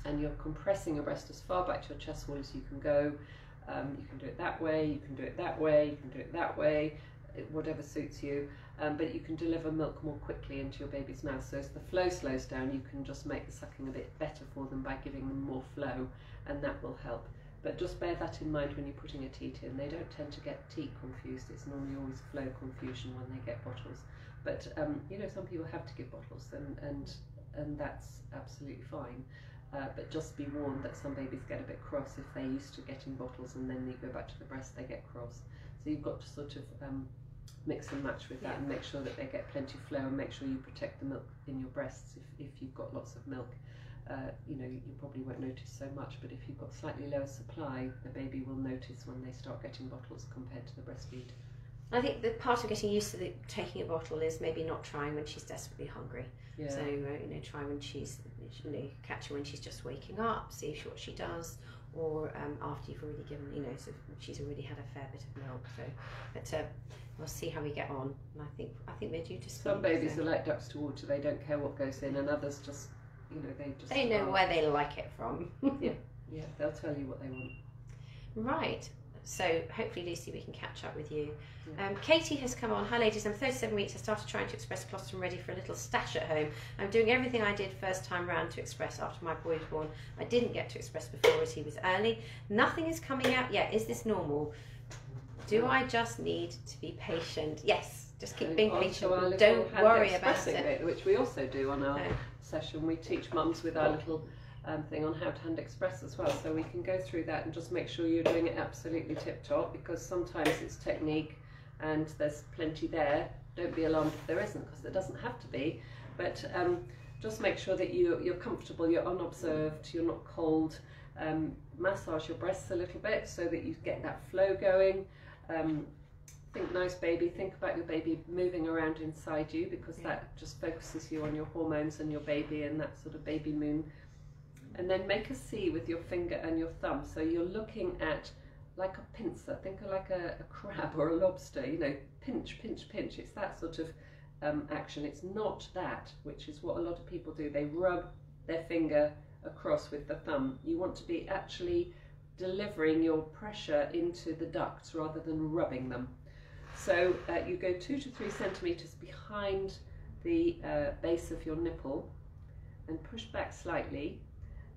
and you're compressing your breast as far back to your chest wall as you can go. Um, you can do it that way, you can do it that way, you can do it that way, whatever suits you. Um, but you can deliver milk more quickly into your baby's mouth. So as the flow slows down, you can just make the sucking a bit better for them by giving them more flow, and that will help. But just bear that in mind when you're putting a teat in. They don't tend to get teat confused. It's normally always flow confusion when they get bottles. But um, you know, some people have to give bottles, and and and that's absolutely fine. Uh, but just be warned that some babies get a bit cross if they're used to getting bottles and then they go back to the breast, they get cross. So you've got to sort of um, mix and match with that yeah. and make sure that they get plenty of flow and make sure you protect the milk in your breasts if, if you've got lots of milk. Uh, you know, you probably won't notice so much, but if you've got slightly lower supply, the baby will notice when they start getting bottles compared to the breastfeed. I think the part of getting used to the, taking a bottle is maybe not trying when she's desperately hungry. Yeah. So uh, you know, try when she's you know catch her when she's just waking up, see if what she does, or um, after you've already given you know so she's already had a fair bit of milk. So, but uh, we'll see how we get on. And I think I think they're due to. Some babies so. are like ducks to water; they don't care what goes in, and others just you know they just. They know where they like it from. yeah, yeah, they'll tell you what they want. Right. So hopefully, Lucy, we can catch up with you. Yeah. Um, Katie has come on. Hi, ladies. I'm 37 weeks. I started trying to express colostrum ready for a little stash at home. I'm doing everything I did first time round to express after my boy was born. I didn't get to express before as he was early. Nothing is coming out yet. Is this normal? Do I just need to be patient? Yes. Just keep being patient. Don't worry about it. Bit, which we also do on our no. Session. We teach mums with our little um, thing on how to hand express as well. So we can go through that and just make sure you're doing it absolutely tip top because sometimes it's technique and there's plenty there. Don't be alarmed if there isn't because there doesn't have to be. But um, just make sure that you, you're comfortable, you're unobserved, you're not cold. Um, massage your breasts a little bit so that you get that flow going. Um, think nice baby, think about your baby moving around inside you because yeah. that just focuses you on your hormones and your baby and that sort of baby moon and then make a C with your finger and your thumb. So you're looking at like a pincer, think of like a, a crab or a lobster, you know, pinch, pinch, pinch. It's that sort of um, action. It's not that, which is what a lot of people do. They rub their finger across with the thumb. You want to be actually delivering your pressure into the ducts rather than rubbing them. So uh, you go two to three centimetres behind the uh, base of your nipple and push back slightly.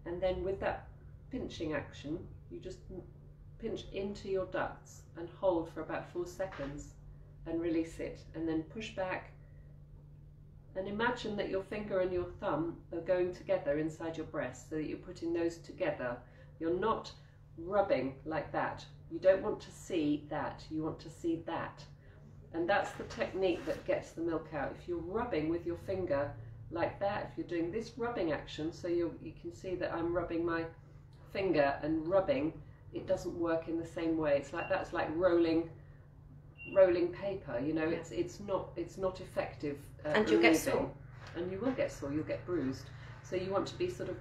And then with that pinching action you just pinch into your ducts and hold for about four seconds and release it and then push back. And imagine that your finger and your thumb are going together inside your breast so that you're putting those together. You're not rubbing like that you don't want to see that you want to see that and that's the technique that gets the milk out if you're rubbing with your finger like that. If you're doing this rubbing action, so you you can see that I'm rubbing my finger and rubbing, it doesn't work in the same way. It's like that's like rolling rolling paper. You know, yeah. it's it's not it's not effective. Uh, and you'll get sore. And you will get sore. You'll get bruised. So you want to be sort of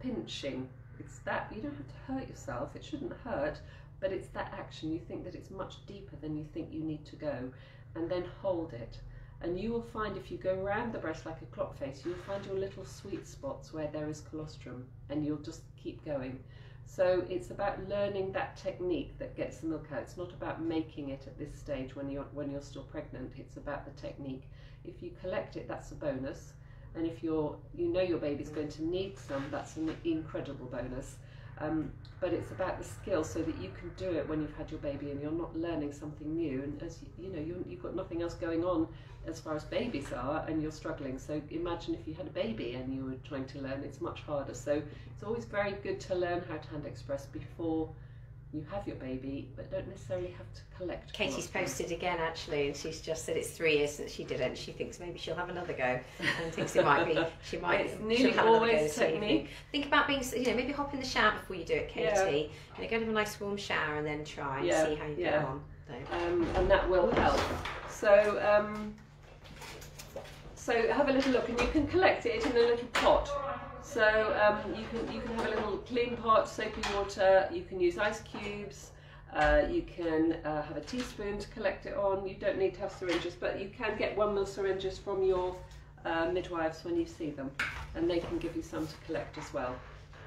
pinching. It's that you don't have to hurt yourself. It shouldn't hurt, but it's that action. You think that it's much deeper than you think you need to go, and then hold it and you will find if you go around the breast like a clock face, you'll find your little sweet spots where there is colostrum and you'll just keep going. So it's about learning that technique that gets the milk out. It's not about making it at this stage when you're, when you're still pregnant. It's about the technique. If you collect it, that's a bonus. And if you're, you know your baby's going to need some, that's an incredible bonus. Um, but it's about the skill so that you can do it when you've had your baby and you're not learning something new. And as you know, you, you've got nothing else going on as far as babies are, and you're struggling. So imagine if you had a baby and you were trying to learn, it's much harder. So it's always very good to learn how to hand express before you have your baby, but don't necessarily have to collect. Katie's posted again actually, and she's just said it's three years since she did it. She thinks maybe she'll have another go, and thinks it might be she might. It's nearly always technique. Think about being, you know, maybe hop in the shower before you do it, Katie. Yeah. You know, go and have a nice warm shower and then try and yeah. see how you yeah. get on. So. Um, and that will help. So. Um, so have a little look, and you can collect it in a little pot. So um, you can you can have a little clean pot, soapy water. You can use ice cubes. Uh, you can uh, have a teaspoon to collect it on. You don't need to have syringes, but you can get one mil syringes from your uh, midwives when you see them, and they can give you some to collect as well.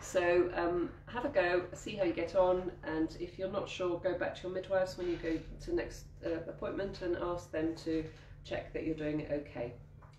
So um, have a go, see how you get on, and if you're not sure, go back to your midwives when you go to the next uh, appointment and ask them to check that you're doing okay.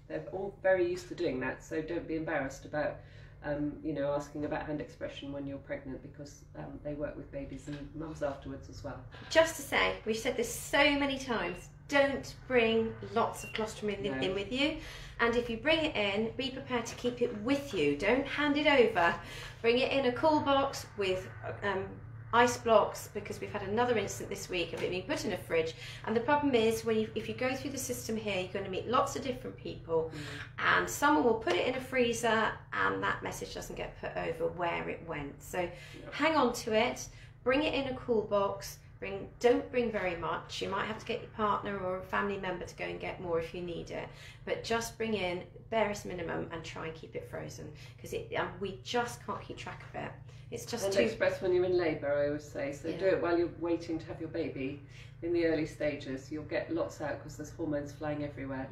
They're all very used to doing that, so don't be embarrassed about um, you know asking about hand expression when you're pregnant because um, they work with babies and mums afterwards as well. Just to say, we've said this so many times. Don't bring lots of colostrum in, No. in with you, and if you bring it in, be prepared to keep it with you. Don't hand it over. Bring it in a cool box with um, ice blocks because we've had another incident this week of it being put in a fridge. And the problem is, when you, if you go through the system here, you're going to meet lots of different people, and someone will put it in a freezer, and that message doesn't get put over where it went. So hang on to it. Bring it in a cool box. Bring, don't bring very much. You might have to get your partner or a family member to go and get more if you need it. But just bring in barest minimum and try and keep it frozen because it um, we just can't keep track of it. It's just And too express when you're in labour, I always say. So Yeah. do it while you're waiting to have your baby. In the early stages, you'll get lots out because there's hormones flying everywhere,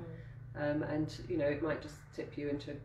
Mm. um, and you know it might just tip you into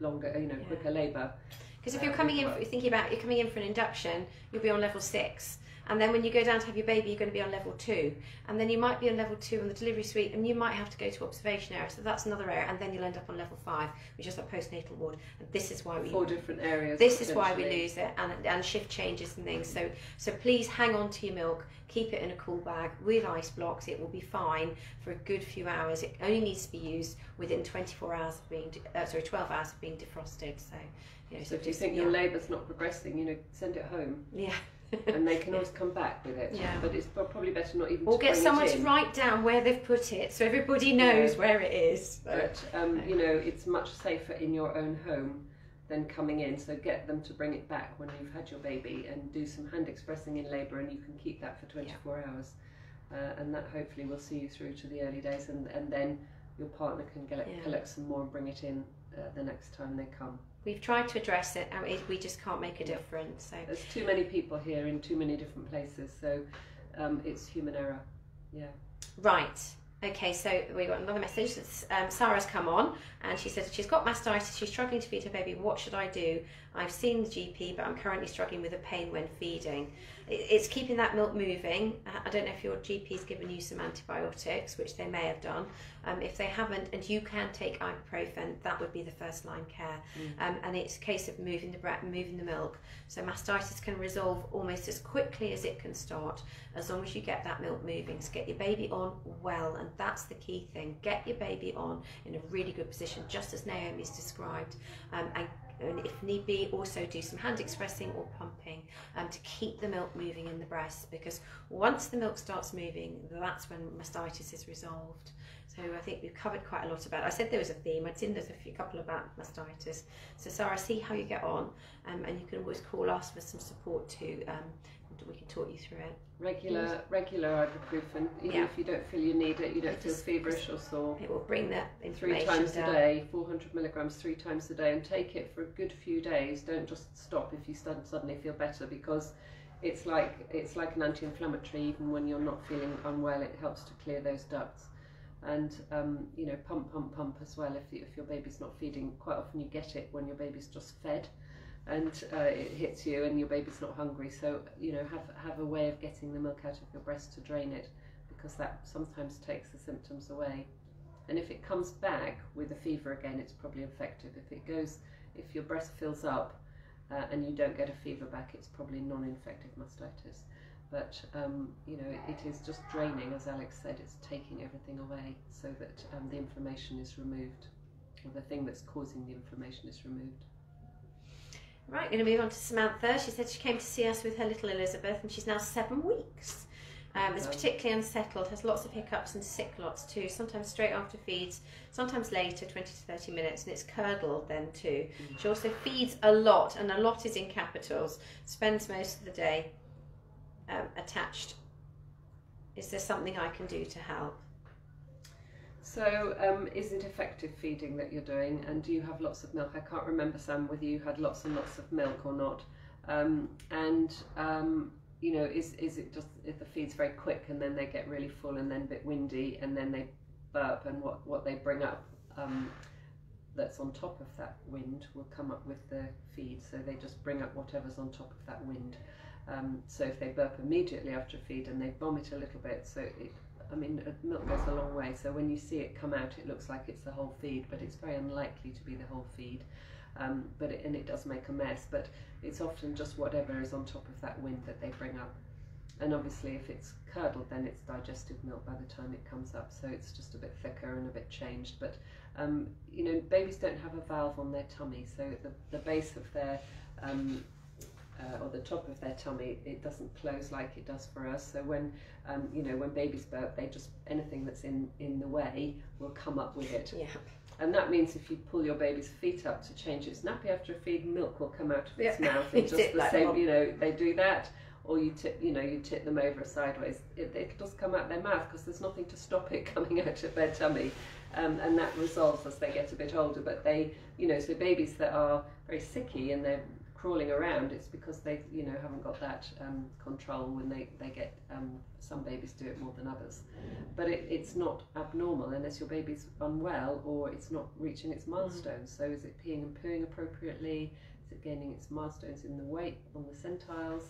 longer, you know, Yeah. quicker labour. Because if you're Uh, coming in, you're thinking about you're coming in for an induction, you'll be on level six, and then when you go down to have your baby, you're going to be on level two, and then you might be on level two on the delivery suite, and you might have to go to observation area, so that's another area, and then you'll end up on level five, which is a postnatal ward, and this is why we Four different areas. this is why we lose it and, and shift changes and things. So so please hang on to your milk keep it in a cool bag with ice blocks. It will be fine for a good few hours. It only needs to be used within 24 hours of being de- uh, sorry 12 hours of being defrosted. So you know So if you think yeah. your labour's not progressing, you know, send it home, yeah and they can always come back with it. Yeah. But it's probably better not even. or to get someone to write down where they've put it so everybody knows Yeah. where it is But um, you know, it's much safer in your own home than coming in. So get them to bring it back when you've had your baby and do some hand expressing in labour, and you can keep that for 24 hours. Uh, and that hopefully will see you through to the early days, and, and then your partner can get, Yeah. collect some more and bring it in uh, the next time they come. We've tried to address it and it, we just can't make a difference so There's too many people here in too many different places, so um, it's human error. Yeah. Right. Okay, so we got another message. Um, Sarah's come on and she said she's got mastitis. She's struggling to feed her baby. What should I do? I've seen the GP, but I'm currently struggling with a pain when feeding. It- It's keeping that milk moving. Uh, I don't know if your GP's given you some antibiotics, which they may have done. Um, if they haven't, and you can take ibuprofen, that would be the first line care. Um, and it's a case of moving the breath, moving the milk. So mastitis can resolve almost as quickly as it can start, as long as you get that milk moving. So get your baby on well, and that's the key thing. Get your baby on in a really good position, just as Naomi's described, um, and, and if need be, also do some hand expressing or pumping um, to keep the milk moving in the breast. Because once the milk starts moving, that's when mastitis is resolved. So I think we've covered quite a lot about. It. I said there was a theme. I'd seen there's a few couple about mastitis. So Sarah, see how you get on, um, and you can always call us for some support too. Um, we can talk you through it. Regular, regular ibuprofen, even Yeah. if you don't feel you need it, you don't feel feverish or sore. It will bring that three times down. a day, 400 milligrams three times a day, and take it for a good few days. Don't just stop if you sud- suddenly feel better because it's like it's like an anti-inflammatory. Even when you're not feeling unwell, it helps to clear those ducts. And um, you know, pump, pump, pump as well. If you, if your baby's not feeding, quite often you get it when your baby's just fed, and uh, it hits you, and your baby's not hungry. So you know, have have a way of getting the milk out of your breast to drain it, because that sometimes takes the symptoms away. And if it comes back with a fever again, it's probably infected. If it goes, if your breast fills up uh, and you don't get a fever back, it's probably non-infective mastitis. But um, you know, it, it is just draining, as Alex said. It's taking everything away so that um, the inflammation is removed, or the thing that's causing the inflammation is removed. Right, going to move on to Samantha. She said she came to see us with her little Elizabeth, and she's now seven weeks. Um, is particularly unsettled, has lots of hiccups and sick lots too. Sometimes straight after feeds, sometimes later, 20 to 30 minutes, and it's curdled then too. She also feeds a lot, and a lot is in capitals. Spends most of the day um, attached. Is there something I can do to help? So, um, is it effective feeding that you're doing, and do you have lots of milk? I can't remember, Sam, whether you had lots and lots of milk or not. Um, and um, you know, is is it just if the feed's very quick and then they get really full and then a bit windy and then they burp and what what they bring up um, that's on top of that wind will come up with the feed. So they just bring up whatever's on top of that wind. Um, so if they burp immediately after feed and they vomit a little bit, so it, I mean, milk goes a long way. So when you see it come out, it looks like it's the whole feed, but it's very unlikely to be the whole feed. Um, but it, and it does make a mess. But it's often just whatever is on top of that wind that they bring up. And obviously, if it's curdled, then it's digested milk by the time it comes up. So it's just a bit thicker and a bit changed. But um, you know, babies don't have a valve on their tummy, so the, the base of their um, uh, or the top of their tummy, it doesn't close like it does for us. So when um, you know when babies burp, they just anything that's in in the way will come up with it. Yeah. And that means if you pull your baby's feet up to change its nappy after a feed, milk will come out of its Yeah. mouth. And just the same, you know, they do that. Or you tip, you know, you tip them over sideways. It, it does come out their mouth because there's nothing to stop it coming out of their tummy, um, and that resolves as they get a bit older. But they, you know, so babies that are very sicky and they're crawling around, it's because they, you know, haven't got that um, control when they they get. Um, some babies do it more than others, but it, it's not abnormal unless your baby's unwell or it's not reaching its milestones. So is it peeing and pooing appropriately? Is it gaining its milestones in the weight on the centiles?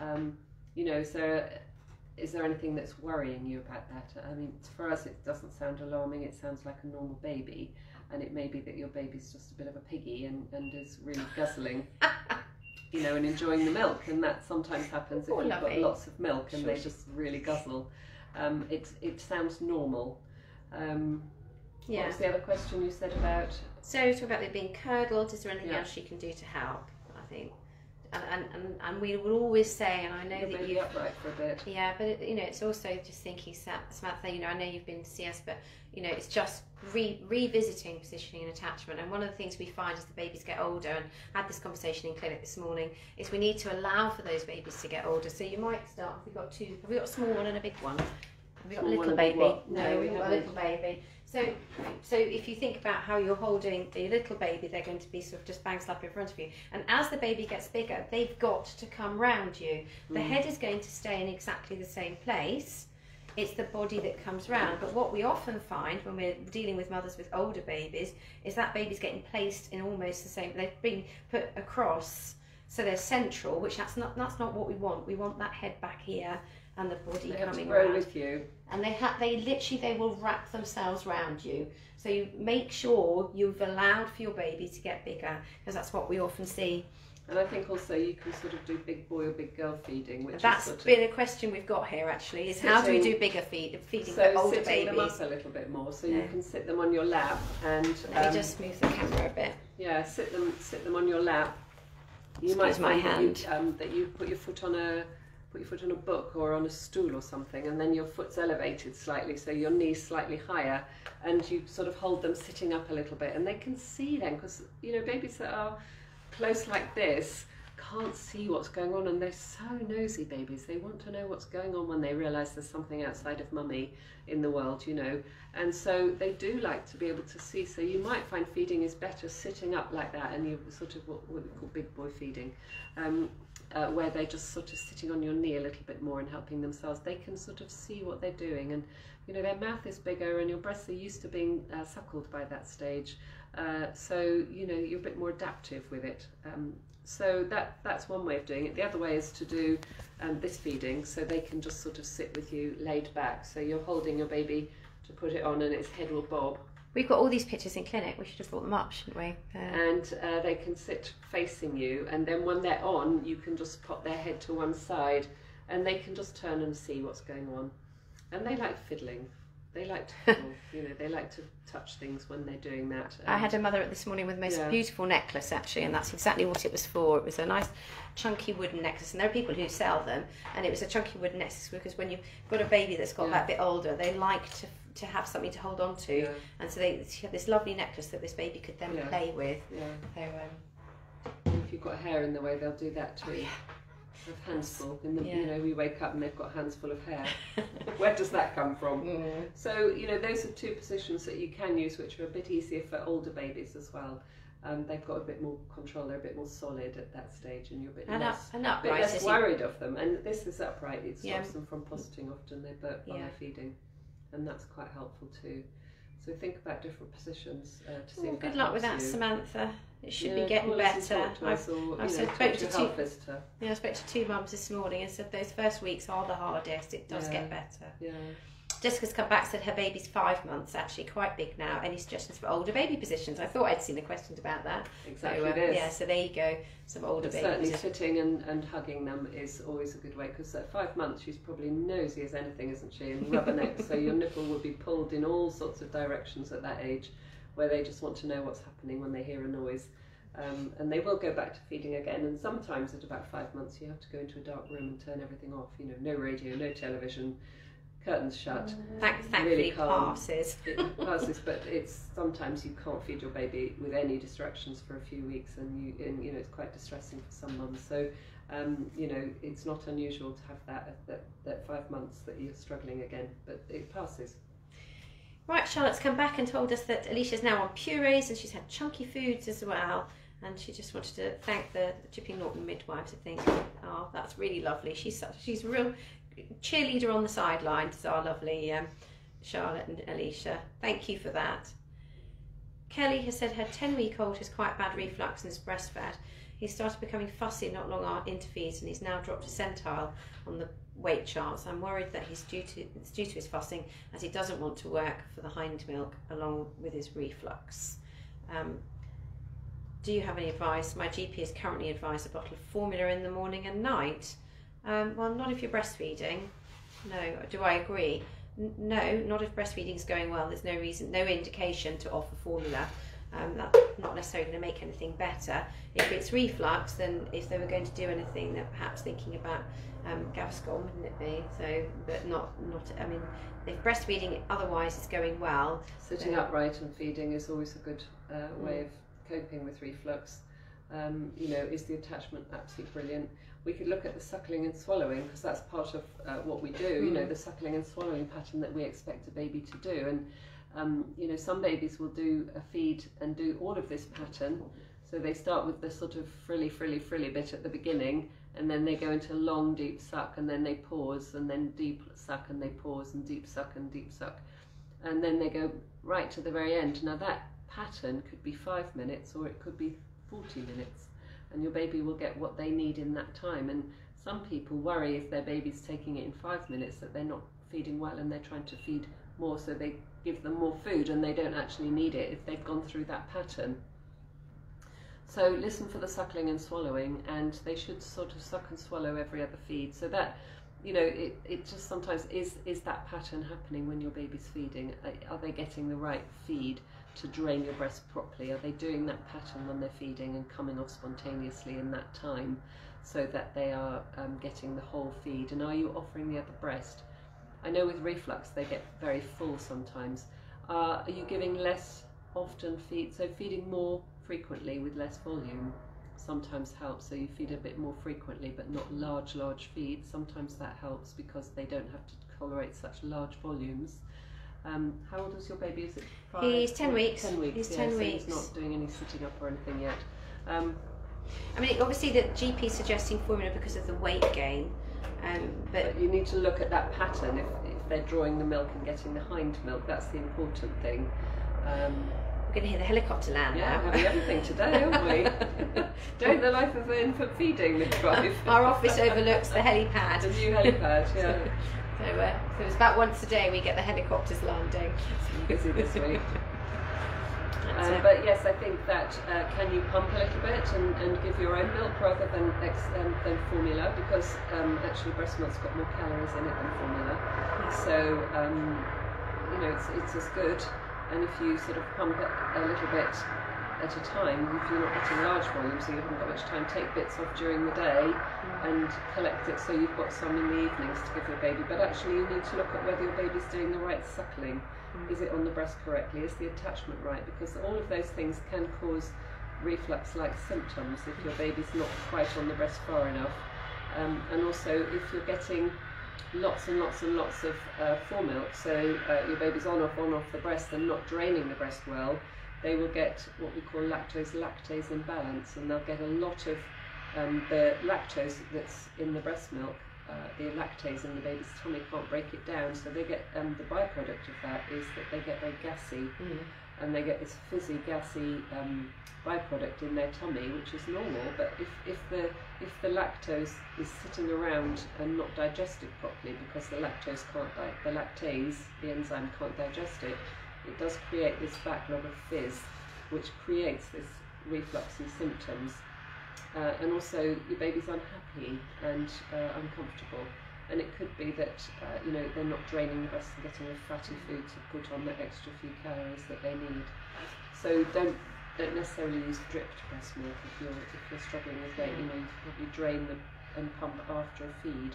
Um, you know, so is there anything that's worrying you about that? I mean, for us, it doesn't sound alarming. It sounds like a normal baby, and it may be that your baby's just a bit of a piggy and, and is really guzzling, you know, and enjoying the milk. And that sometimes happens if Oh, you've got lots of milk and they just really guzzle. Um, it it sounds normal. Um, What Yeah. was the other question you said about? So talk about it being curdled. Is there anything Yeah. else you can do to help? I think, and and, and, and we would always say, and I know Your that you. upright for a bit. Yeah, but it, you know, it's also just thinking, Sa- Samantha. You know, I know you've been to see us, but you know, it's just re- revisiting positioning and attachment. And one of the things we find as the babies get older, and I had this conversation in clinic this morning, is we need to allow for those babies to get older. So you might start. We've got two. Have we got a small one and a big one? Have we got a little and a big baby? No, No, we've we got a little baby. So, so if you think about how you're holding the little baby, they're going to be sort of just bang slap in front of you. And as the baby gets bigger, they've got to come round you. The Mm. head is going to stay in exactly the same place. It's the body that comes round. But what we often find when we're dealing with mothers with older babies is that baby's getting placed in almost the same. They've been put across, so they're central, which that's not that's not what we want. We want that head back here and the body They coming grow round with you. and they ha- they literally they will wrap themselves around you so you make sure you've allowed for your baby to get bigger because that's what we often see And I think also you can sort of do big boy or big girl feeding, which that's is sort of been a question we've got here actually is how do we do bigger feed feeding so for older sitting them babies up a little bit more, so Yeah. you can sit them on your lap and let um, me just move the camera a bit yeah, sit them sit them on your lap. You Excuse might my find that hand. you, um, that you put your foot on a put your foot on a book or on a stool or something, and then your foot's elevated slightly, so your knees slightly higher, and you sort of hold them sitting up a little bit, and they can see then because you know babies that are close like this can't see what's going on and they're so nosy babies. They want to know what's going on when they realize there's something outside of mummy in the world you know? And so they do like to be able to see so you might find feeding is better sitting up like that and you're sort of what, what we call big boy feeding. Um, uh, where they're just sort of sitting on your knee a little bit more and helping themselves. They can sort of see what they're doing. And you know their mouth is bigger and your breasts are used to being uh, suckled by that stage. Uh, so you know you're a bit more adaptive with it. Um, so that that's one way of doing it. The other way is to do um, this feeding so they can just sort of sit with you laid back. So you're holding your baby to put it on and its head will bob we've got all these pictures in clinic we should have brought them up shouldn't we uh, and uh, they can sit facing you and then when they're on you can just pop their head to one side and they can just turn and see what's going on and they like fiddling they like to fiddle you know they like to touch things when they're doing that I had a mother this morning with the most Yeah. beautiful necklace actually, and that's exactly what it was for. It was a nice chunky wooden necklace, and there are people who sell them, and it was a chunky wooden necklace because when you've got a baby that's got Yeah. that bit older, they like to to have something to hold on to, yeah, and so they she had this lovely necklace that this baby could then Yeah. play with. yeah. So um, if you've got hair in the way they'll do that too oh yeah, Have hands full in the Yeah. you know we wake up and they've got hands full of hair where does that come from Mm. So, you know, those are two positions that you can use which are a bit easier for older babies as well. um, they've got a bit more control. They're a bit more solid at that stage, and you're a bit And, less, up, and bit less worried of them. And this is upright. It stops Yeah. them from possetting. Often they burp while Yeah. they're feeding, and that's quite helpful too. So think about different positions uh, to see if good luck with that, you. Samantha. It should Yeah, be getting call us and better. I've, or, I've know, said- spoke to two- visitor. yeah, I spoke to two mums this morning and said those first weeks are the hardest. It does Yeah. get better. Yeah. Jessica's come back said her baby's five months, actually quite big now. Any suggestions for older baby positions? I thought I'd seen the questions about that. Exactly so, this. Yeah, so there you go. Some older But baby certainly positions. sitting and, and hugging them is always a good way because at five months she's probably nosy as anything, isn't she? And rubberneck, so your nipple will be pulled in all sorts of directions at that age where they just want to know what's happening when they hear a noise. Um, and they will go back to feeding again. And sometimes at about five months, you have to go into a dark room and turn everything off. You know, no radio, no television, curtains shut. Thank, thankfully, really calm. passes. It passes, but it's sometimes you can't feed your baby with any distractions for a few weeks, and you and you know it's quite distressing for some mums. So. Um, you know, it's not unusual to have that that, that five months that you're struggling again, but it passes. Right, Charlotte's come back and told us that Alicia's now on purees and she's had chunky foods as well. And she just wanted to thank the Chipping Norton midwives, I think. Oh, that's really lovely. She's such, she's a real cheerleader on the sidelines, is our lovely um, Charlotte and Alicia. Thank you for that. Kelly has said her 10 week old has quite bad reflux and is breastfed. He started becoming fussy not long into feeds and he's now dropped a centile on the weight charts. I'm worried that he's due to it's due to his fussing as he doesn't want to work for the hind milk along with his reflux. Um, do you have any advice? My GP has currently advised a bottle of formula in the morning and night. Um, well, not if you're breastfeeding. No, do I agree? N- no, not if breastfeeding is going well. There's no reason, no indication to offer formula. Um, that's not necessarily going to make anything better. If it's reflux, then if they were going to do anything, they're perhaps thinking about um, Gaviscon, wouldn't it be? So, but not, not. I mean, if breastfeeding otherwise is going well, Sitting upright and feeding is always a good uh, way of coping with reflux. Um, you know, is the attachment absolutely brilliant? We could look at the suckling and swallowing because that's part of uh, what we do. You know, Mm. the suckling and swallowing pattern that we expect a baby to do. And um, you know, some babies will do a feed and do all of this pattern. So they start with the sort of frilly, frilly, frilly bit at the beginning, and then they go into long, deep suck, and then they pause, and then deep suck, and they pause, and deep suck, and deep suck, and then they go right to the very end. Now that pattern could be five minutes, or it could be 40 minutes, and your baby will get what they need in that time. And some people worry if their baby's taking it in five minutes that they're not feeding well, and they're trying to feed more, so they give them more food, and they don't actually need it if they've gone through that pattern. So listen for the suckling and swallowing, and they should sort of suck and swallow every other feed. So that, you know, it, it just sometimes is is that pattern happening when your baby's feeding? Are- Are they getting the right feed to drain your breast properly? Are they doing that pattern when they're feeding and coming off spontaneously in that time, so that they are um, getting the whole feed? And are you offering the other breast? I know with reflux they get very full sometimes. Uh, are you giving less often feed? So feeding more frequently with less volume sometimes helps. So you feed a bit more frequently, but not large, large feeds. Sometimes that helps because they don't have to tolerate such large volumes. Um, how old is your baby? Is it five? He's 10 weeks. Ten weeks. He's yeah, 10 so weeks. He's not doing any sitting up or anything yet. Um, I mean, obviously the GP is suggesting formula because of the weight gain, um, but but you need to look at that pattern. If, if they're drawing the milk and getting the hind milk, that's the important thing. Um, we're going to hear the helicopter land Yeah, now. having everything today, aren't we? Don't the life of an infant feeding midwife. Our office overlooks the The helipad. new helipad, yeah. So, uh, so it's about once a day we get the helicopters landing. Busy this week. Um, but yes, I think that uh, can you pump a little bit and, and give your own milk rather than ex, um, than formula because um, actually breast milk's got more calories in it than formula. So um, you know it's, it's as good. And if you sort of pump it a little bit at a time, if you're not getting large volumes, so you haven't got much time, take bits off during the day and collect it so you've got some in the evenings to give your baby. But actually, you need to look at whether your baby's doing the right suckling. Is it on the breast correctly? Is the attachment right? Because all of those things can cause reflux like symptoms if your baby's not quite on the breast far enough. Um, and also, if you're getting lots and lots and lots of uh, fore milk, so uh, your baby's on off on off the breast and not draining the breast well, they will get what we call lactose lactase imbalance, and they'll get a lot of um, the lactose that's in the breast milk. Uh, the lactase in the baby's tummy can't break it down, so they get um, the byproduct of that is that they get very gassy, Mm. and they get this fizzy, gassy um, byproduct in their tummy, which is normal. But if, if the if the lactose is sitting around and not digested properly because the lactose can't di- the lactase the enzyme can't digest it, it does create this backlog of fizz, which creates this refluxy symptoms. Uh, and also your baby's unhappy and uh, uncomfortable. And it could be that uh, you know they're not draining the breast and getting the fatty food to put on the extra few calories that they need. So don't don't necessarily use dripped breast milk if you're if you're struggling with weight. You know you can probably drain the and pump after a feed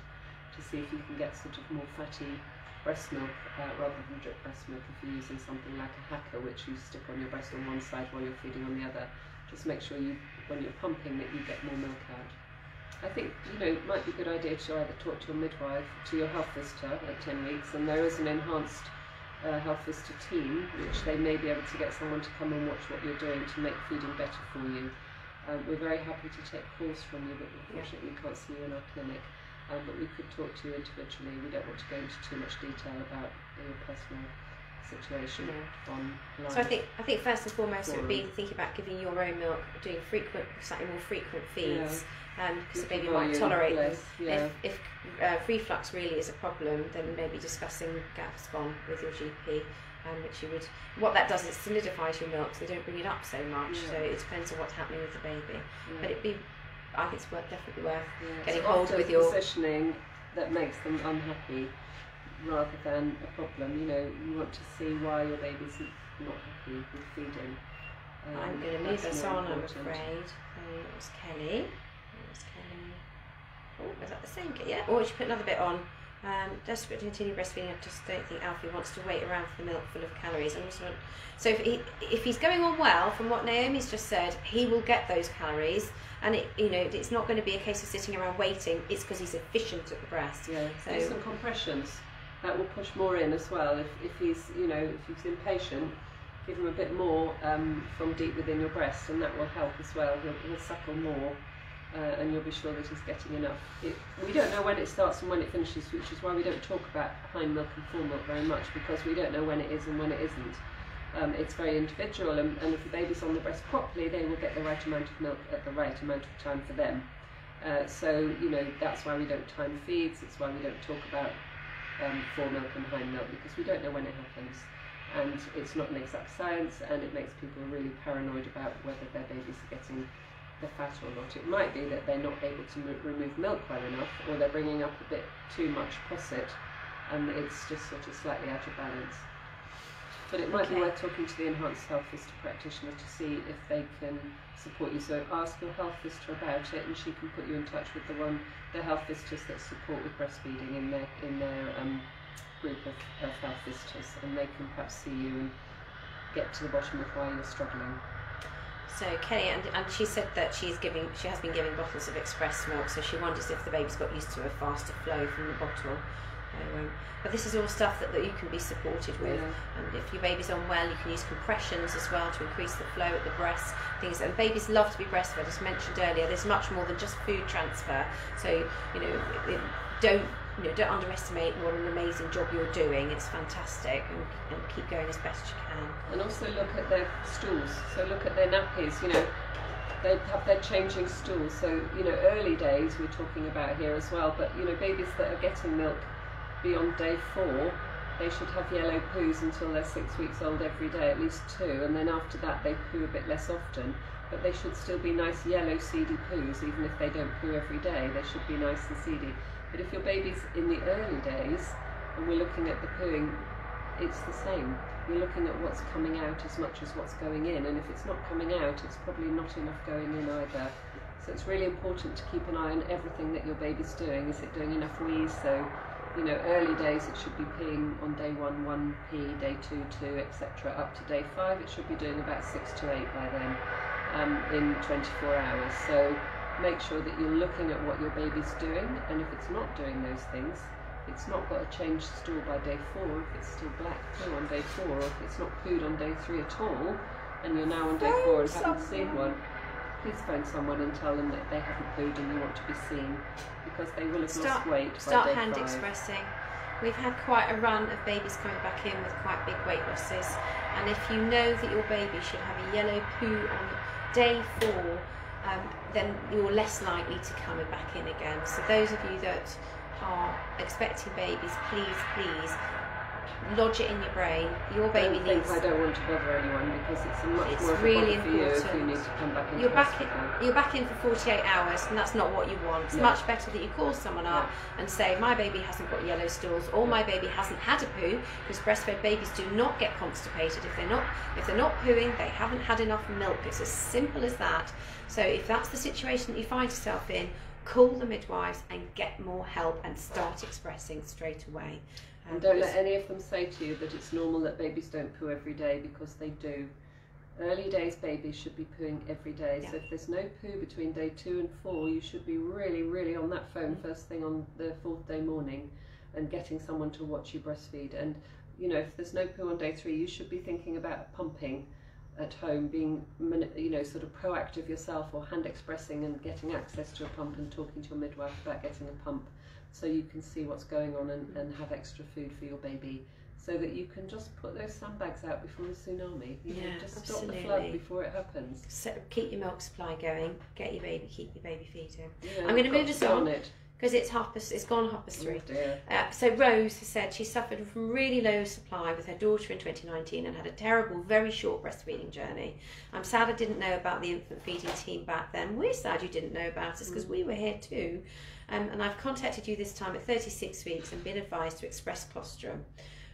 to see if you can get sort of more fatty breast milk uh, rather than drip breast milk if you're using something like a Haakaa which you stick on your breast on one side while you're feeding on the other. Just make sure you when you're pumping that you get more milk out. I think you know it might be a good idea to either talk to your midwife, to your health visitor at 10 weeks, and there is an enhanced uh, health visitor team which they may be able to get someone to come and watch what you're doing to make feeding better for you. Um, we're very happy to take calls from you, but unfortunately we can't see you in our clinic. Um, but we could talk to you individually. We don't want to go into too much detail about your personal situation No. online. So I think I think first and foremost it would be thinking about giving your own milk, doing frequent, slightly more frequent feeds, um, because the baby might tolerate them. Yeah. If, if uh, reflux really is a problem, then maybe discussing Gaviscon with your GP, um, which you would. What that does is solidifies your milk, so they don't bring it up so much. Yeah. So it depends on what's happening with the baby. yeah. But it'd be, I think it's worth, definitely worth. Yeah, getting hold with your- positioning that makes them unhappy rather than a problem. You know, you want to see why your baby's not happy with feeding. Um, I'm going to move us on, I'm afraid. So it was Kelly. It was Kelly. Oh, is that the same? Yeah. Or should put another bit on. Um, desperate to continue breastfeeding. I just don't think Alfie wants to wait around for the milk full of calories. And also, so if, he, if he's going on well, from what Naomi's just said, he will get those calories. And it, you know, it's not going to be a case of sitting around waiting. It's because he's efficient at the breast. Yeah, So- some compressions. That will push more in as well. If, if he's, you know, if he's impatient, give him a bit more um, from deep within your breast, and that will help as well. He'll, he'll suckle more, uh, and you'll be sure that he's getting enough. It, we don't know when it starts and when it finishes, which is why we don't talk about hind milk and full milk very much because we don't know when it is and when it isn't. Um, it's very individual, and, and if the baby's on the breast properly, they will get the right amount of milk at the right amount of time for them. Uh, so, you know, that's why we don't time feeds, it's why we don't talk about um, full milk and hind milk because we don't know when it happens. And it's not an exact science, and it makes people really paranoid about whether their babies are getting the fat or not. It might be that they're not able to mo- remove milk well enough, or they're bringing up a bit too much posset, and it's just sort of slightly out of balance. But it might be worth talking to the enhanced health visitor practitioner to see if they can support you. So ask your health visitor about it, and she can put you in touch with the one, the health visitors that support with breastfeeding in their in their um, group of, of health visitors, and they can perhaps see you and get to the bottom of why you're struggling. So Kelly, and, and she said that she's giving, she has been giving bottles of express milk. So she wonders if the baby's got used to a faster flow from the bottle. Um, but this is all stuff that, that you can be supported with. Yeah. And if your baby's unwell, you can use compressions as well to increase the flow at the breast. Things and babies love to be breastfed. As mentioned earlier, there's much more than just food transfer. So you know, it, it- don't you know, don't underestimate what an amazing job you're doing. It's fantastic, and, and keep going as best you can. And also look at their stools. So look at their nappies. You know, they have their changing stools. So you know, early days we're talking about here as well. But you know, babies that are getting milk beyond day four, they should have yellow poos until they're six weeks old every day, at least two. And then after that, they poo a bit less often. But they should still be nice yellow seedy poos, even if they don't poo every day. They should be nice and seedy. But if your baby's in the early days, and we're looking at the pooing, it's the same. You're looking at what's coming out as much as what's going in, and if it's not coming out, it's probably not enough going in either. So it's really important to keep an eye on everything that your baby's doing. Is it doing enough wheeze? So, you know, early days it should be peeing on day one, one pee, day two, two, etc. Up to day five, it should be doing about six to eight by then um, in 24 hours. So make sure that you're looking at what your baby's doing, and if it's not doing those things, it's not got a changed stool by day four, if it's still black poo on day four, or if it's not pooed on day three at all, and you're now on day four and haven't seen one, please phone someone and tell them that they haven't pooed and you want to be seen because they will have Start- lost weight Start by day hand five. expressing. We've had quite a run of babies coming back in with quite big weight losses, and if you know that your baby should have a yellow poo on day four, um, then you're less likely to come back in again. So those of you that are expecting babies, please, please lodge it in your brain. Your baby needs. I don't want to bother anyone because it's a much It's more really bother for you if you important. need to come back into You're back in, you're back in for 48 hours, and that's not what you want. It's No. much better that you call someone up and say, My baby hasn't got yellow stools, or my baby hasn't had a poo, because breastfed babies do not get constipated. If they're not, if they're not pooing, they haven't had enough milk. It's as simple as that. So if that's the situation that you find yourself in, call the midwives and get more help and start expressing straight away. Um, And don't let any of them say to you that it's normal that babies don't poo every day because they do. Early days babies should be pooing every day. So if there's no poo between day two and four, you should be really, really on that phone Mm. first thing on the fourth day morning and getting someone to watch you breastfeed. And you know, if there's no poo on day three, you should be thinking about pumping at home, being you know sort of proactive yourself or hand expressing and getting access to a pump and talking to your midwife about getting a pump so you can see what's going on and, and have extra food for your baby so that you can just put those sandbags out before the tsunami. You know, Yeah, just stop the flood before it happens. So keep your milk supply going. Get your baby. Keep your baby feeding. You I'm gonna move got us to on. it. Because it's half past, it's gone half past three. Oh dear. Uh, so Rose has said she suffered from really low supply with her daughter in 2019 and had a terrible, very short breastfeeding journey. I'm sad I didn't know about the infant feeding team back then. We're sad you didn't know about us because we were here too. Um, and I've contacted you this time at 36 weeks and been advised to express colostrum,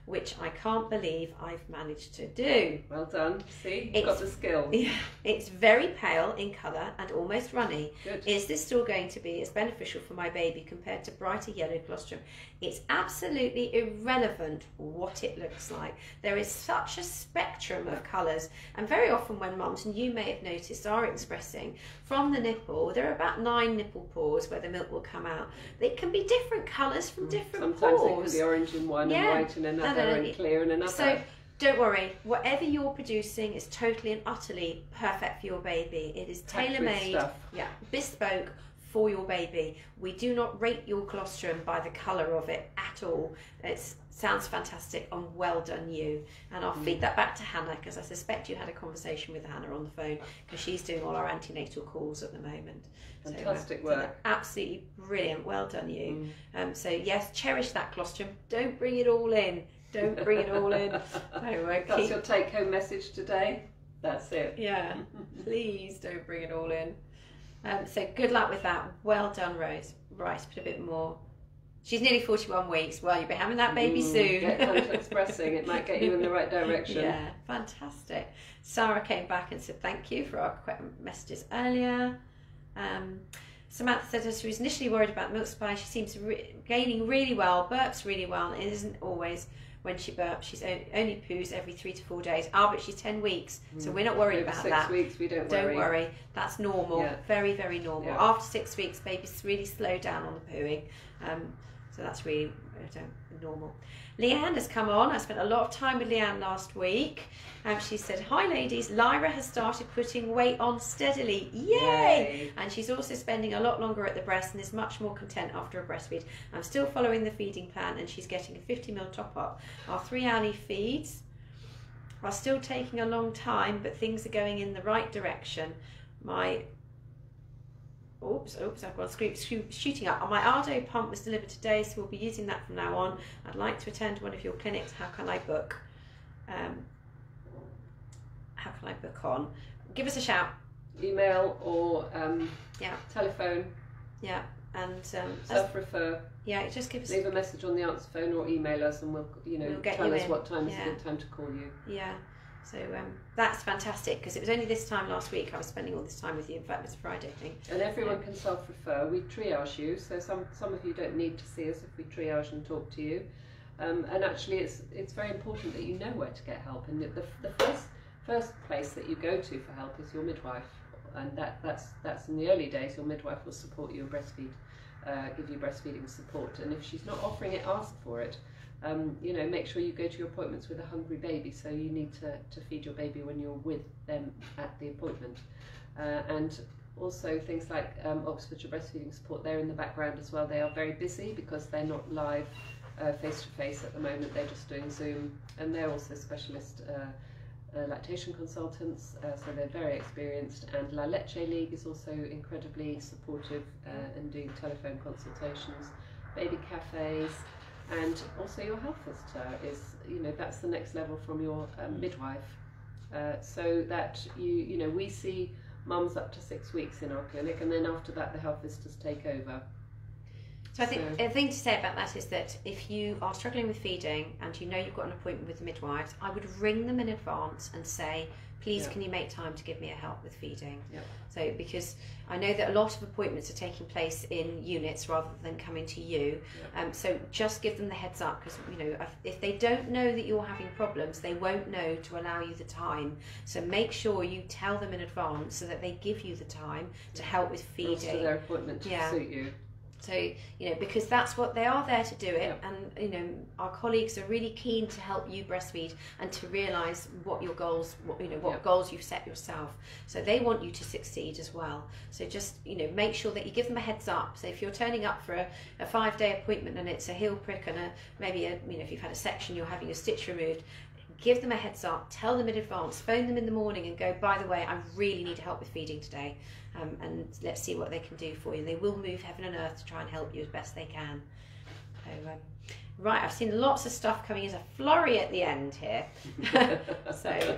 which I can't believe I've managed to do. Well done. See, you've It's- got the skill. Yeah, it's very pale in colour and almost runny. Good. Is this still going to be as beneficial for my baby compared to brighter yellow colostrum? It's absolutely irrelevant what it looks like. There is such a spectrum of colours, and very often when mums, and you may have noticed, are expressing from the nipple, there are about nine nipple pores where the milk will come out. It can be different colours from different Mm. Sometimes it pores. can be orange in one Yeah. and white in another no, no, and clear in another. So don't worry, whatever you're producing is totally and utterly perfect for your baby. It is tailor made, yeah, bespoke for your baby. We do not rate your colostrum by the colour of it at all. It sounds fantastic and well done you. And I'll Mm. feed that back to Hannah because I suspect you had a conversation with Hannah on the phone because she's doing all our antenatal calls at the moment. So, uh, Fantastic so work. absolutely brilliant. Well done you. Mm. Um, so yes, cherish that colostrum. Don't bring it all in. Don't bring it all in. So uh, That's keep, your take home message today. That's it. yeah, please don't bring it all in. Um, so good luck with that. Well done, Rose. Right, put a bit more. She's nearly 41 weeks. Well, you'll be having that baby Mm, soon. Get expressing. It might get you in the right direction. Yeah, fantastic. Sarah came back and said thank you for our messages earlier. Um, Samantha said that she was initially worried about milk supply. She seems re- gaining really well, burps really well, and it isn't always when she burps. She's only, only poos every three to four days. Ah, but she's 10 weeks, so we're not worried Over about six that. weeks, we don't, worry. Don't worry. worry, that's normal. Yeah. Very, very normal. Yeah. After six weeks, babies really slow down on the pooing, um, so that's really don't- normal. Leanne has come on. I spent a lot of time with Leanne last week. Um, she said, "Hi, ladies. Lyra has started putting weight on steadily. Yay! Yay. And she's also spending a lot longer at the breast and is much more content after a breastfeed. I'm still following the feeding plan, and she's getting a 50 ml top up. Our three hourly feeds are still taking a long time, but things are going in the right direction. My oops, oops, I've got a screw, shooting up. My Ardo pump was delivered today, so we'll be using that from now on. I'd like to attend one of your clinics. How can I book? Um, how can I book on? Give us a shout. Email or um, Yeah. telephone, Yeah, and um, self refer. yeah, just give us Leave a message on the answer phone or email us, and we'll you know We'll get tell you us in. what time is a good time to call you. Yeah. So um, that's fantastic because it was only this time last week I was spending all this time with you. In fact, it was Friday, I think. And everyone can self refer. We triage you, so some some of you don't need to see us if we triage and talk to you. Um, and actually, it's it's very important that you know where to get help. And the, the, the first first place that you go to for help is your midwife, and that that's that's in the early days. Your midwife will support you and breastfeed, uh, give you breastfeeding support. And if she's not offering it, ask for it. Um, you know, make sure you go to your appointments with a hungry baby. So you need to, to feed your baby when you're with them at the appointment. Uh, and also things like um, Oxfordshire Breastfeeding Support, they're in the background as well. They are very busy because they're not live face to face at the moment, they're just doing Zoom, and they're also specialist uh, uh, lactation consultants, uh, so they're very experienced. And La Leche League is also incredibly supportive uh, and doing telephone consultations, baby cafes, and also your health visitor is, you know, that's the next level from your um, midwife. Uh, so that you, you know, we see mums up to six weeks in our clinic, and then after that, the health visitors take over. So I think so. a thing to say about that is that if you are struggling with feeding and you know you've got an appointment with the midwives, I would ring them in advance and say, please can you make time to give me a help with feeding? So because i know that a lot of appointments are taking place in units rather than coming to you. Um, so just give them the heads up because you know if they don't know that you're having problems they won't know to allow you the time. So make sure you tell them in advance so that they give you the time to help with feeding. their appointment to yeah. suit you so, you know, because that's what they are there to do it. Yeah. And, you know, our colleagues are really keen to help you breastfeed and to realise what your goals, what, you know, what yeah. goals you've set yourself. So they want you to succeed as well. So just, you know, make sure that you give them a heads up. So if you're turning up for a, a five day appointment and it's a heel prick and a, maybe a, you know, if you've had a section, you're having a stitch removed, give them a heads up, tell them in advance, phone them in the morning and go, by the way, I really need help with feeding today. Um, and let's see what they can do for you. They will move heaven and earth to try and help you as best they can. So, um, right, I've seen lots of stuff coming as a flurry at the end here. so,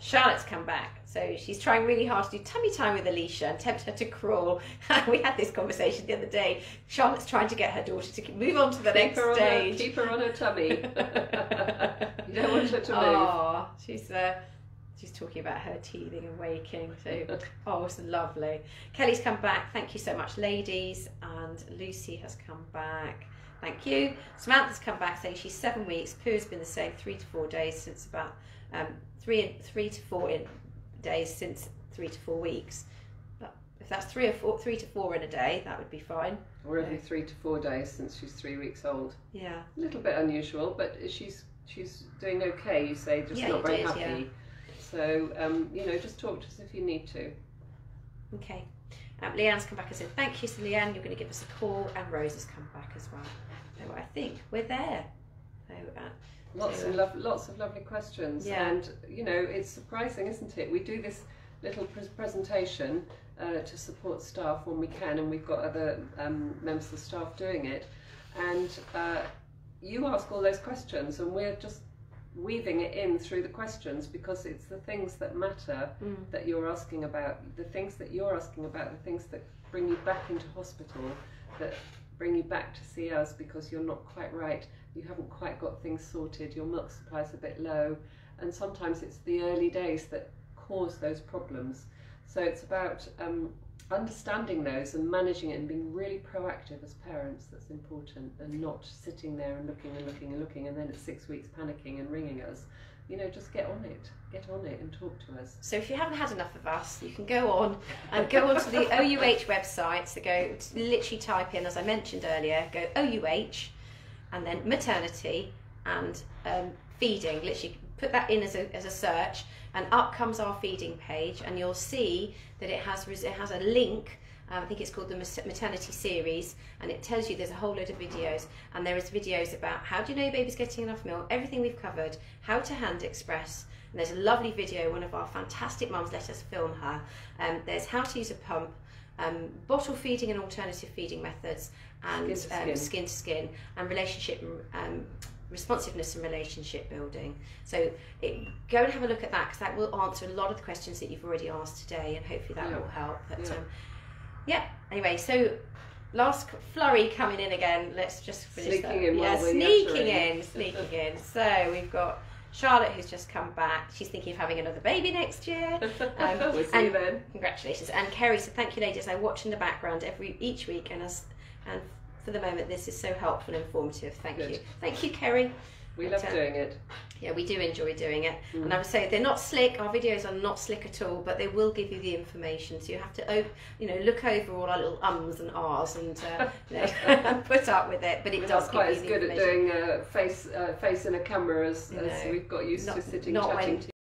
Charlotte's come back. So she's trying really hard to do tummy time with Alicia and tempt her to crawl. we had this conversation the other day. Charlotte's trying to get her daughter to move on to the keep next stage. keep her on her tummy. you don't want her to move. Oh, she's uh, she's talking about her teething and waking. So, oh, it's lovely. Kelly's come back. Thank you so much, ladies. And Lucy has come back. Thank you. Samantha's come back saying she's seven weeks. Poo's been the same, three to four days since about um, three three to four in, days since three to four weeks. But if that's three or four, three to four in a day, that would be fine. Or every yeah. three to four days since she's three weeks old. Yeah. A little bit unusual, but she's she's doing okay. You say just yeah, not very did, happy. Yeah. So, um, you know, just talk to us if you need to. Okay. Um, Leanne's come back and said, thank you, so Leanne, you're going to give us a call, and Rose has come back as well. So I think we're there. So, uh, lots, so, of lo- lots of lovely questions. Yeah. And, you know, it's surprising, isn't it? We do this little pre- presentation uh, to support staff when we can, and we've got other um, members of staff doing it. And uh, you ask all those questions, and we're just weaving it in through the questions because it's the things that matter mm. that you're asking about, the things that you're asking about, the things that bring you back into hospital, that bring you back to see us because you're not quite right, you haven't quite got things sorted, your milk supply's a bit low, and sometimes it's the early days that cause those problems. So it's about um, understanding those and managing it and being really proactive as parents that's important and not sitting there and looking and looking and looking and then at six weeks panicking and ringing us. You know just get on it get on it and talk to us. So if you haven't had enough of us you can go on and go onto the ouh website. So go literally type in as i mentioned earlier go ouh and then maternity and um, feeding literally put that in as a, as a search and up comes our feeding page and you'll see that it has it has a link um, I think it's called the maternity series, and it tells you there's a whole load of videos, and there is videos about how do you know your baby's getting enough milk, everything we've covered, how to hand express, and there's a lovely video. One of our fantastic mums let us film her. Um, there's how to use a pump, um, bottle feeding and alternative feeding methods, and skin to um, skin, skin, to skin and relationship um, responsiveness and relationship building. So it, go and have a look at that because that will answer a lot of the questions that you've already asked today, and hopefully that yeah. will help. But, yeah. Um, yeah. Anyway, so last flurry coming in again. Let's just finish sneaking that. In yeah, sneaking in, sneaking in. So we've got. Charlotte, who's just come back, she's thinking of having another baby next year. Um, we'll see you then. Congratulations, and Kerry said, "Thank you, ladies. I watch in the background every each week, and as and for the moment, this is so helpful and informative. Thank Good. you. Thank you, Kerry. We But, love uh, doing it. Yeah, we do enjoy doing it. Mm. And I would say they're not slick. Our videos are not slick at all, but they will give you the information. So you have to, op- you know, look over all our little ums and ahs and uh, you know, put up with it. But it We're does not quite give as good at doing uh, face uh, face in a camera as, as No, we've got used to sitting not chatting when- to